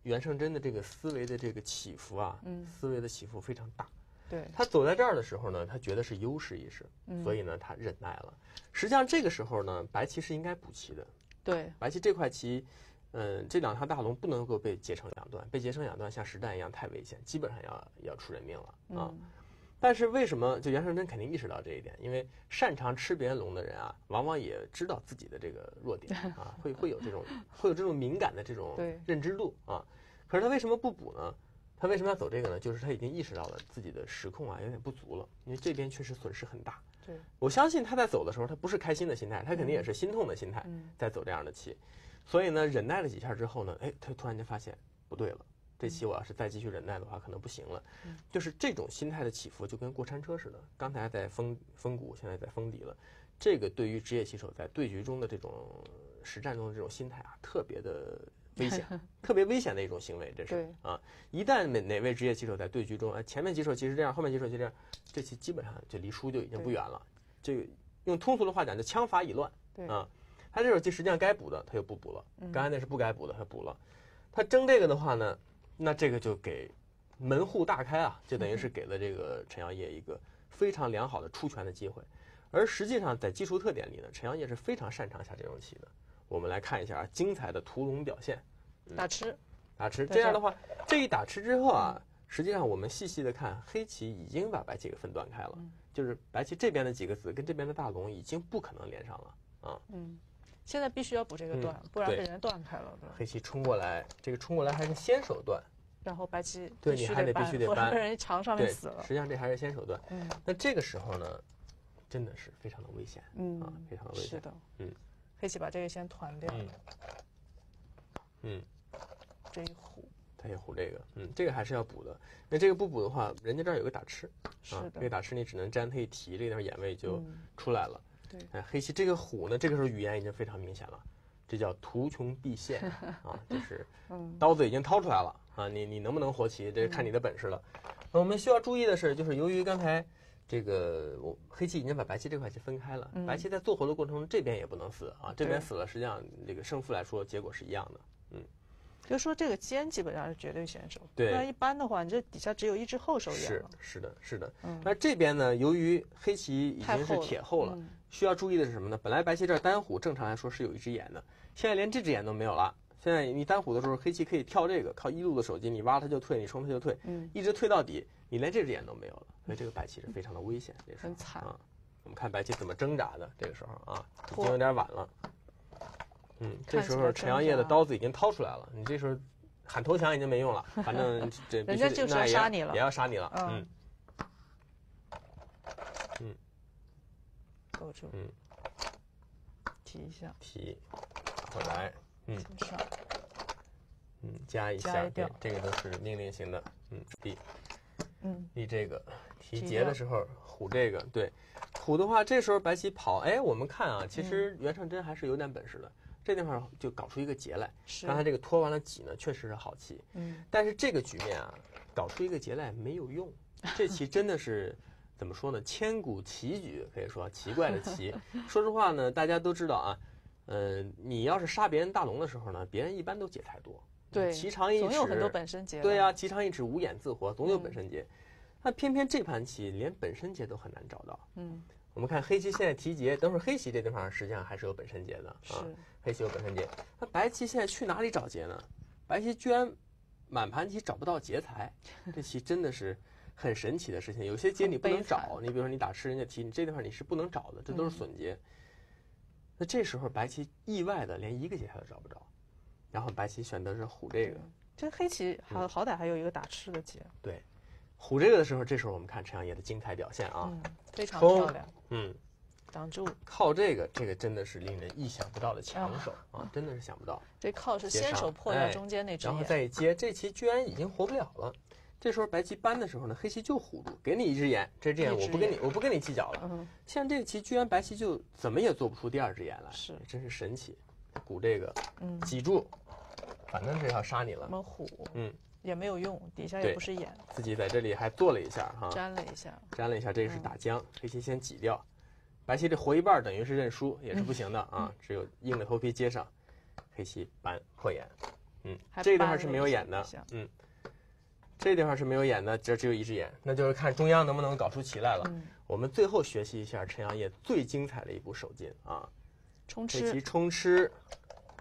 袁胜珍的这个思维的这个起伏啊，嗯思维的起伏非常大。对，他走在这儿的时候呢，他觉得是优势意识，嗯所以呢，他忍耐了。实际上这个时候呢，白棋是应该补棋的。对，白棋这块棋，嗯、这两条大龙不能够被截成两段，被截成两段像实战一样太危险，基本上要要出人命了啊。嗯但是为什么就袁胜珍肯定意识到这一点？因为擅长吃别人龙的人啊，往往也知道自己的这个弱点啊，会会有这种会有这种敏感的这种认知度啊。可是他为什么不补呢？他为什么要走这个呢？就是他已经意识到了自己的时控啊有点不足了，因为这边确实损失很大。对，我相信他在走的时候，他不是开心的心态，他肯定也是心痛的心态嗯在走这样的棋。所以呢，忍耐了几下之后呢，哎，他突然间发现不对了，这期我要是再继续忍耐的话，可能不行了。就是这种心态的起伏，就跟过山车似的。刚才在峰峰谷，现在在峰底了。这个对于职业棋手在对局中的这种实战中的这种心态啊，特别的危险，特别危险的一种行为。这是啊，一旦哪哪位职业棋手在对局中，哎，前面几手棋是这样，后面几手棋这样，这棋基本上就离输就已经不远了。这个用通俗的话讲，就枪法已乱。啊，他这手棋实际上该补的他又不补了，嗯刚才那是不该补的他补了。他争这个的话呢，那这个就给门户大开啊，就等于是给了这个陈阳业一个非常良好的出拳的机会。而实际上在技术特点里呢，陈阳业是非常擅长下这种棋的。我们来看一下啊，精彩的屠龙表现。打吃，打吃这样的话，这一打吃之后啊，实际上我们细细的看，黑棋已经把白棋给分断开了，就是白棋这边的几个子跟这边的大龙已经不可能连上了啊。嗯，现在必须要补这个嗯断，不然被人断开了的。黑棋冲过来，这个冲过来还是先手段，然后白棋对你还得必须得 搬否则被人墙上面对，死了实。际上这还是先手段。嗯那这个时候呢，真的是非常的危险啊嗯，，非常的危险。是的，嗯，黑棋把这个先团掉嗯，嗯，这这一虎，他也胡这个，嗯，这个还是要补的。那这个不补的话，人家这儿有个打吃是啊，这个，打吃你只能粘他一提，这个地方眼位就嗯出来了。对，哎，黑棋这个虎呢，这个时候语言已经非常明显了，这叫图穷匕现啊，就是嗯，刀子已经掏出来了啊，你你能不能活棋，这看你的本事了。那我们需要注意的是，就是由于刚才这个我黑棋已经把白棋这块棋分开了，嗯白棋在做活的过程中，这边也不能死啊，这边死了，实际上这个胜负来说结果是一样的。嗯就是说这个尖基本上是绝对选手，对那一般的话，你这底下只有一只后手眼是，是的，是的。嗯，那这边呢，由于黑棋已经是铁后了，嗯需要注意的是什么呢？本来白棋这儿单虎正常来说是有一只眼的，现在连这只眼都没有了。现在你单虎的时候，黑棋可以跳这个，靠一路的手机，你挖它就退，你冲它就退，嗯，一直退到底，你连这只眼都没有了，所以这个白棋是非常的危险。也是很惨啊！我们看白棋怎么挣扎的，这个时候啊，已经有点晚了。嗯，这时候陈阳烨的刀子已经掏出来了，你这时候喊投降已经没用了，反正这 人家就是要杀你了也要杀你了。嗯嗯，勾住，嗯，提一下，提。回来，嗯。上，嗯，加一下，对，这个都是命令型的，嗯，立嗯，立这个提劫的时候虎这个，对，虎的话，这时候白棋跑，哎，我们看啊，其实袁尚真还是有点本事的，这地方就搞出一个劫来。是。刚才这个拖完了挤呢，确实是好棋，嗯，但是这个局面啊，搞出一个劫来没有用，这棋真的是。怎么说呢？千古奇局，可以说奇怪的奇。说实话呢，大家都知道啊，呃，你要是杀别人大龙的时候呢，别人一般都劫财多，对，棋长一尺，总有很多本身劫，对呀、棋长一尺，无眼自活，总有嗯本身劫。那偏偏这盘棋连本身劫都很难找到。嗯，我们看黑棋现在提劫，等会儿黑棋这地方实际上还是有本身劫的是啊，黑棋有本身劫。那白棋现在去哪里找劫呢？白棋居然满盘棋找不到劫财，这棋真的是很神奇的事情。有些劫你不能找，你比如说你打吃人家提，你这地方你是不能找的，这都是损劫。那这时候白棋意外的连一个劫他都找不着，然后白棋选择是虎这个。这黑棋好嗯好歹还有一个打吃的劫，对，虎这个的时候，这时候我们看陈阳野的精彩表现啊，嗯，非常漂亮，嗯，挡住，靠这个，这个真的是令人意想不到的强手啊，真的是想不到。这靠是先手破哎掉中间那只然后，再一接，这棋居然已经活不了了。这时候白棋搬的时候呢，黑棋就唬住，给你一只眼，这只眼我不跟你，我不跟你计较了。嗯，现在这个棋居然白棋就怎么也做不出第二只眼来，是真是神奇。鼓这个嗯，挤住，反正是要杀你了。什么虎，嗯，也没有用，底下也不是眼，自己在这里还做了一下哈，粘了一下，粘了一下，这个是嗯打僵，黑棋先挤掉，白棋这活一半等于是认输，也是不行的嗯啊，只有硬着头皮接上，黑棋搬破眼，嗯，这个地方是没有眼的下，嗯，这地方是没有眼的，这只有一只眼，那就是看中央能不能搞出棋来了。嗯，我们最后学习一下陈阳烨最精彩的一步手筋啊，冲这棋吃，冲吃，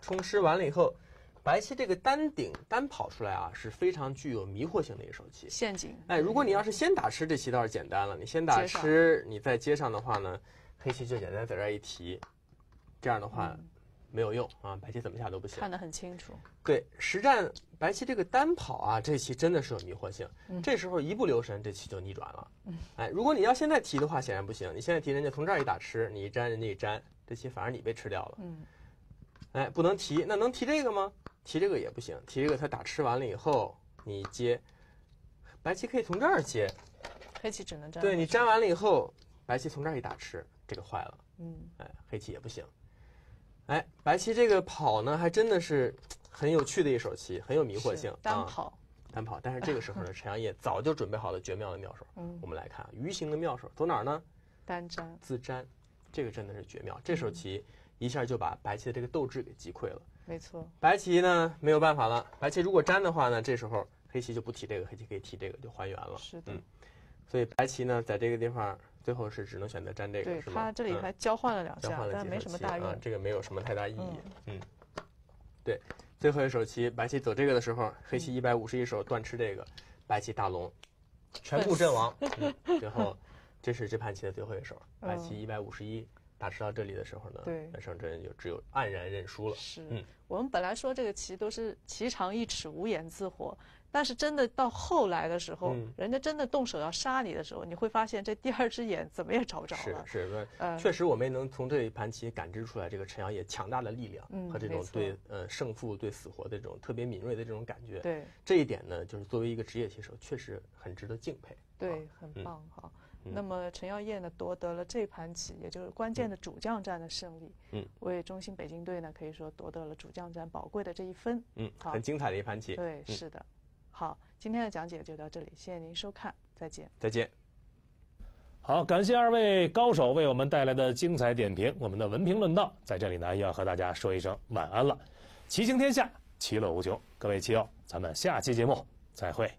冲吃完了以后，白棋这个单顶单跑出来啊，是非常具有迷惑性的一手棋。陷阱，哎，如果你要是先打吃，这棋倒是简单了。你先打吃，你再接上的话呢，黑棋就简单在这儿一提，这样的话、嗯没有用啊，白棋怎么下都不行。看得很清楚，对，实战白棋这个单跑啊，这棋真的是有迷惑性。嗯这时候一不留神，这棋就逆转了。哎，如果你要现在提的话，显然不行。你现在提，人家从这儿一打吃，你一粘，人家一粘，这棋反而你被吃掉了。嗯，哎，不能提，那能提这个吗？提这个也不行，提这个他打吃完了以后，你接，白棋可以从这儿接，黑棋只能粘，对你，粘完了以后，白棋从这儿一打吃，这个坏了，嗯，哎，黑棋也不行。哎，白棋这个跑呢，还真的是很有趣的一手棋，很有迷惑性。啊、单跑，单跑，但是这个时候呢，陈阳烨早就准备好了绝妙的妙手。嗯我，们来看啊鱼形的妙手走哪儿呢？单粘，自粘，这个真的是绝妙。这嗯手棋一下就把白棋的这个斗志给击溃了。没错，白棋呢没有办法了，白棋如果粘的话呢，这时候黑棋就不提这个，黑棋可以提这个就还原了。是的嗯，所以白棋呢在这个地方最后是只能选择粘这个，对是吗？他这里嗯还交换了两下但没什么大用啊，，这个没有什么太大意义。嗯，对，最后一手棋，白棋走这个的时候，黑嗯棋一百五十一手断吃这个，白棋大龙，全部阵亡。嗯，最后这是这盘棋的最后一手，白棋嗯一百五十一打吃到这里的时候呢，对袁胜真就只有黯然认输了。是嗯，我们本来说这个棋都是棋长一尺，无眼自活，但是真的到后来的时候，嗯人家真的动手要杀你的时候，你会发现这第二只眼怎么也找不着了。是是，呃确实我们也能从这一盘棋感知出来这个陈阳也强大的力量嗯和这种对呃胜负对死活的这种特别敏锐的这种感觉。对这一点呢，就是作为一个职业棋手，确实很值得敬佩。对，很嗯棒哈。嗯那么陈耀烨呢夺得了这盘棋，也就是关键的主将战的胜利，嗯，为中信北京队呢可以说夺得了主将战宝贵的这一分。嗯，好很精彩的一盘棋。对，嗯是的。好，今天的讲解就到这里，谢谢您收看，再见。再见。好，感谢二位高手为我们带来的精彩点评。我们的文评论道在这里呢，要和大家说一声晚安了。骑行天下，其乐无穷。各位骑友，咱们下期节目再会。